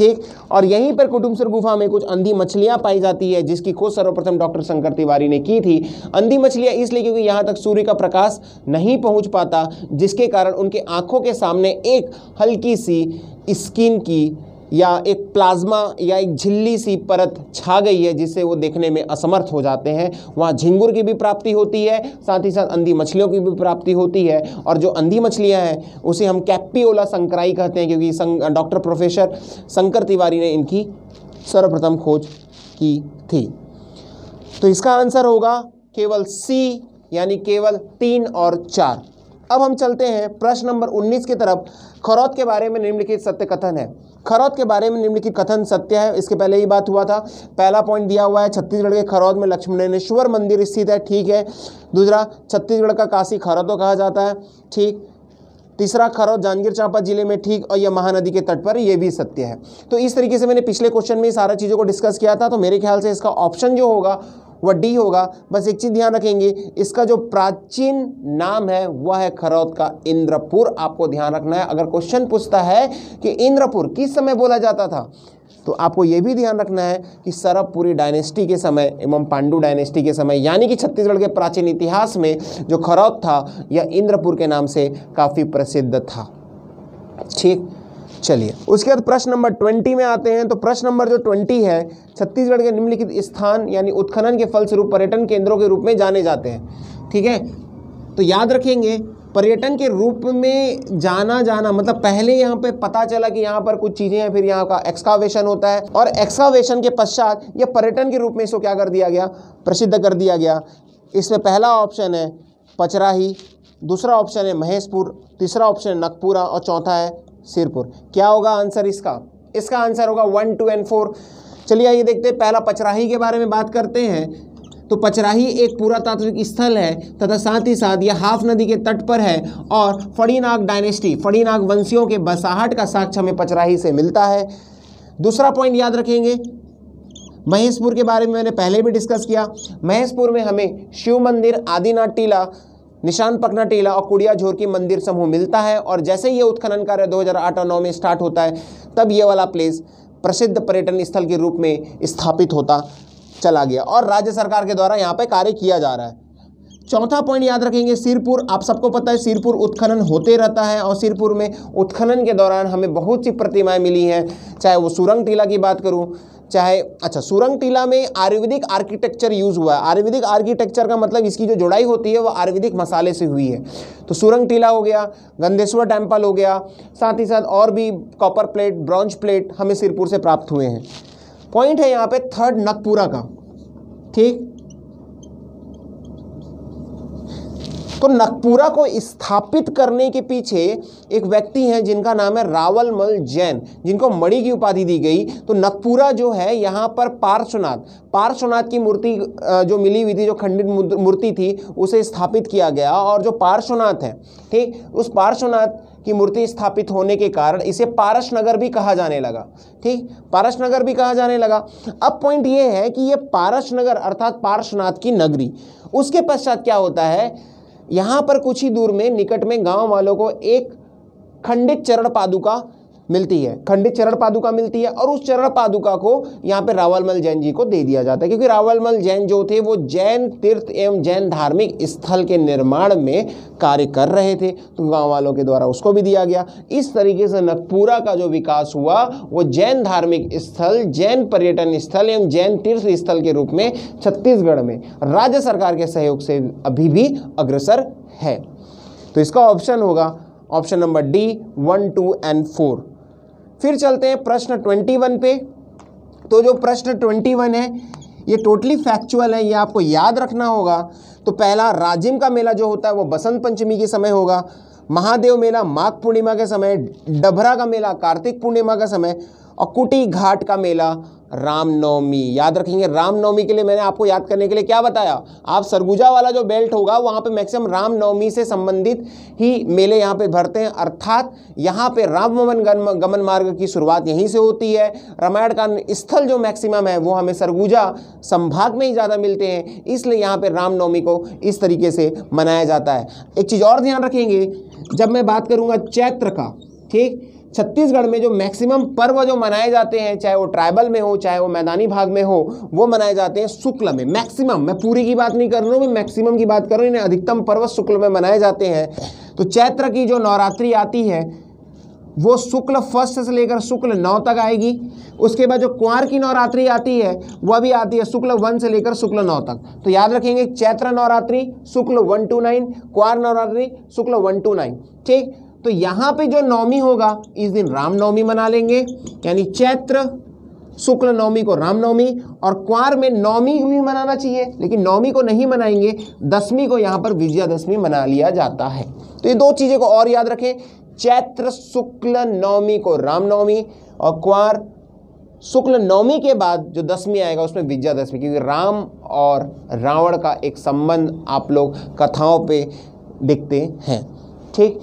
A: ठीक और यहीं पर कुटुमसर गुफा में कुछ अंधी मछलियाँ पाई जाती है, जिसकी खोज सर्वप्रथम डॉक्टर शंकर तिवारी ने की थी। अंधी मछलियाँ इसलिए क्योंकि यहाँ तक सूर्य का प्रकाश नहीं पहुँच पाता, जिसके कारण उनके आँखों के सामने एक हल्की सी स्किन की या एक प्लाज्मा या एक झिल्ली सी परत छा गई है जिससे वो देखने में असमर्थ हो जाते हैं। वहाँ झिंगुर की भी प्राप्ति होती है, साथ ही साथ अंधी मछलियों की भी प्राप्ति होती है। और जो अंधी मछलियाँ हैं, उसे हम कैप्पियोला संक्राई कहते हैं, क्योंकि डॉक्टर प्रोफेसर शंकर तिवारी ने इनकी सर्वप्रथम खोज की थी। तो इसका आंसर होगा केवल सी यानी केवल तीन और चार। अब हम चलते हैं प्रश्न नंबर 19 की तरफ़। खरौत के बारे में निम्नलिखित सत्य कथन है। खरौद के बारे में निम्नलिखित कथन सत्य है। इसके पहले ही बात हुआ था। पहला पॉइंट दिया हुआ है, छत्तीसगढ़ के खरौद में लक्ष्मणेश्वर मंदिर स्थित है। ठीक है। दूसरा, छत्तीसगढ़ का काशी खरौदो कहा जाता है। ठीक। तीसरा खरौद जांजगीर चांपा ज़िले में ठीक और यह महानदी के तट पर यह भी सत्य है। तो इस तरीके से मैंने पिछले क्वेश्चन में सारा चीज़ों को डिस्कस किया था। तो मेरे ख्याल से इसका ऑप्शन जो होगा वह डी होगा। बस एक चीज़ ध्यान रखेंगे, इसका जो प्राचीन नाम है, वह है खरौद का इंद्रपुर। आपको ध्यान रखना है, अगर क्वेश्चन पूछता है कि इंद्रपुर किस समय बोला जाता था तो आपको यह भी ध्यान रखना है कि सरबपुरी डायनेस्टी के समय एवं पांडु डायनेस्टी के समय, यानी कि छत्तीसगढ़ के प्राचीन इतिहास में जो खरौद था, यह इंद्रपुर के नाम से काफ़ी प्रसिद्ध था। ठीक? चलिए, उसके बाद प्रश्न नंबर ट्वेंटी में आते हैं तो प्रश्न नंबर जो ट्वेंटी है, छत्तीसगढ़ के निम्नलिखित स्थान यानी उत्खनन के फलस्वरूप पर्यटन केंद्रों के रूप में जाने जाते हैं, ठीक है? तो याद रखेंगे, पर्यटन के रूप में जाना जाना मतलब पहले यहाँ पे पता चला कि यहाँ पर कुछ चीज़ें हैं, फिर यहाँ का एक्सकावेशन होता है, और एक्सकावेशन के पश्चात यह पर्यटन के रूप में इसको क्या कर दिया गया? प्रसिद्ध कर दिया गया। इसमें पहला ऑप्शन है पचराही, दूसरा ऑप्शन है महेशपुर, तीसरा ऑप्शन है नकपुरा और चौथा है सिरपुर। क्या होगा आंसर इसका? इसका आंसर होगा वन, टू एंड फोर। चलिए आइए देखते हैं, पहला पचराही के बारे में बात करते हैं। तो पचराही एक पुरातात्विक स्थल है, तथा साथ ही साथ यह हाफ़ नदी के तट पर है, और फड़ीनाग डायनेस्टी फड़ीनाग वंशियों के बसाहट का साक्ष्य हमें पचराही से मिलता है। दूसरा पॉइंट याद रखेंगे, महेशपुर के बारे में मैंने पहले भी डिस्कस किया। महेशपुर में हमें शिव मंदिर, आदिनाथ टीला निशान पकना टीला और कुड़िया झोर की मंदिर समूह मिलता है और जैसे ही ये उत्खनन कार्य 2008 और 9 में स्टार्ट होता है, तब ये वाला प्लेस प्रसिद्ध पर्यटन स्थल के रूप में स्थापित होता चला गया और राज्य सरकार के द्वारा यहाँ पर कार्य किया जा रहा है। चौथा पॉइंट याद रखेंगे, सिरपुर। आप सबको पता है, सिरपुर उत्खनन होते रहता है और सिरपुर में उत्खनन के दौरान हमें बहुत सी प्रतिमाएँ मिली हैं, चाहे वो सुरंग टीला की बात करूँ चाहे अच्छा सुरंग टीला में आयुर्वेदिक आर्किटेक्चर यूज़ हुआ है। आयुर्वेदिक आर्किटेक्चर का मतलब इसकी जो जुड़ाई होती है, वो आयुर्वेदिक मसाले से हुई है। तो सुरंग टीला हो गया गंदेश्वर टेंपल हो गया, साथ ही साथ और भी कॉपर प्लेट, ब्रॉन्ज प्लेट हमें सिरपुर से प्राप्त हुए हैं। पॉइंट है यहाँ पे थर्ड नकपुरा का, ठीक? तो नकपुरा को स्थापित करने के पीछे एक व्यक्ति हैं जिनका नाम है रावलमल जैन, जिनको मणि की उपाधि दी गई। तो नकपुरा जो है, यहाँ पर पार्श्वनाथ पार्श्वनाथ की मूर्ति जो मिली हुई थी, जो खंडित मूर्ति थी, उसे स्थापित किया गया। और जो पार्श्वनाथ है, ठीक, उस पार्श्वनाथ की मूर्ति स्थापित होने के कारण इसे पारस नगर भी कहा जाने लगा, ठीक, पारस नगर भी कहा जाने लगा। अब पॉइंट ये है कि ये पारस नगर अर्थात पार्श्वनाथ की नगरी, उसके पश्चात क्या होता है? यहाँ पर कुछ ही दूर में निकट में गाँव वालों को एक खंडित चरण पादुका मिलती है। खंडित चरण पादुका मिलती है और उस चरण पादुका को यहाँ पे रावलमल जैन जी को दे दिया जाता है, क्योंकि रावलमल जैन जो थे वो जैन तीर्थ एवं जैन धार्मिक स्थल के निर्माण में कार्य कर रहे थे तो गाँव वालों के द्वारा उसको भी दिया गया। इस तरीके से नगपुरा का जो विकास हुआ, वो जैन धार्मिक स्थल, जैन पर्यटन स्थल एवं जैन तीर्थ स्थल के रूप में छत्तीसगढ़ में राज्य सरकार के सहयोग से अभी भी अग्रसर है। तो इसका ऑप्शन होगा option number D one two and four फिर चलते हैं प्रश्न ट्वेंटी वन पे। तो जो प्रश्न ट्वेंटी वन है, ये टोटली फैक्चुअल है, ये आपको याद रखना होगा। तो पहला, राजिम का मेला जो होता है, वो बसंत पंचमी के समय होगा। महादेव मेला, माघ पूर्णिमा के समय डभरा का मेला, कार्तिक पूर्णिमा का समय, और कुटी घाट का मेला। रामनवमी। याद रखेंगे, रामनवमी के लिए मैंने आपको याद करने के लिए क्या बताया? आप सरगुजा वाला जो बेल्ट होगा, वहाँ पे मैक्सिमम रामनवमी से संबंधित ही मेले यहाँ पे भरते हैं। अर्थात यहाँ पे राम गमन मार्ग की शुरुआत यहीं से होती है। रामायण का स्थल जो मैक्सिमम है, वो हमें सरगुजा संभाग में ही ज़्यादा मिलते हैं। इसलिए यहाँ पर रामनवमी को इस तरीके से मनाया जाता है। एक चीज़ और ध्यान रखेंगे, जब मैं बात करूँगा चैत्र का, ठीक? छत्तीसगढ़ में जो मैक्सिमम पर्व जो मनाए जाते हैं, चाहे वो ट्राइबल में हो, चाहे वो मैदानी भाग में हो, वो मनाए जाते हैं शुक्ल में। मैक्सिमम, मैं पूरी की बात नहीं कर रहा हूँ, मैं मैक्सिमम की बात कर रहा हूँ, इन्हें अधिकतम पर्व शुक्ल में मनाए जाते हैं। तो चैत्र की जो नवरात्रि आती है, वो शुक्ल फ़र्स्ट से लेकर शुक्ल नौ तक आएगी। उसके बाद जो कुंवर की नवरात्रि आती है, वह भी आती है शुक्ल वन से लेकर शुक्ल नौ तक। तो याद रखेंगे, चैत्र नवरात्रि, शुक्ल one two nine, Kunwar Navratri, शुक्ल वन टू नाइन। ठीक? तो यहाँ पे जो नवमी होगा, इस दिन रामनवमी मना लेंगे, यानी चैत्र, शुक्ल नवमी को रामनवमी और क्वार में नवमी भी मनाना चाहिए, लेकिन नवमी को नहीं मनाएँगे, दसवीं को यहाँ पर विजयादशमी मना लिया जाता है। तो ये दो चीज़ें को और याद रखें, चैत्र, शुक्ल नवमी को रामनवमी और क्वार, शुक्ल नवमी के बाद जो दसवीं आएगा, उसमें विजयादशमी, क्योंकि राम और रावण का एक संबंध आप लोग कथाओं पे दिखते हैं। ठीक?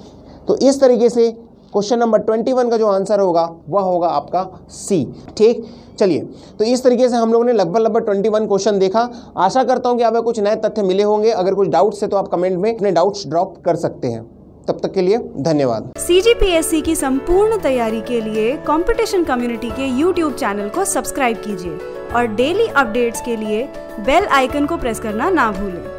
A: तो इस तरीके से क्वेश्चन नंबर ट्वेंटी वन का जो आंसर होगा, वह होगा आपका सी ठीक? चलिए तो इस तरीके से हम लोगों ने लगभग लगभग ट्वेंटी वन क्वेश्चन देखा। आशा करता हूँ कि आपको कुछ नए तथ्य मिले होंगे। अगर कुछ डाउट्स है तो आप कमेंट में अपने डाउट्स ड्रॉप कर सकते हैं। तब तक के लिए धन्यवाद।
B: सीजीपीएससी की संपूर्ण तैयारी के लिए कॉम्पिटिशन कम्युनिटी के यूट्यूब चैनल को सब्सक्राइब कीजिए और डेली अपडेट्स के लिए बेल आइकन को प्रेस करना ना भूलें।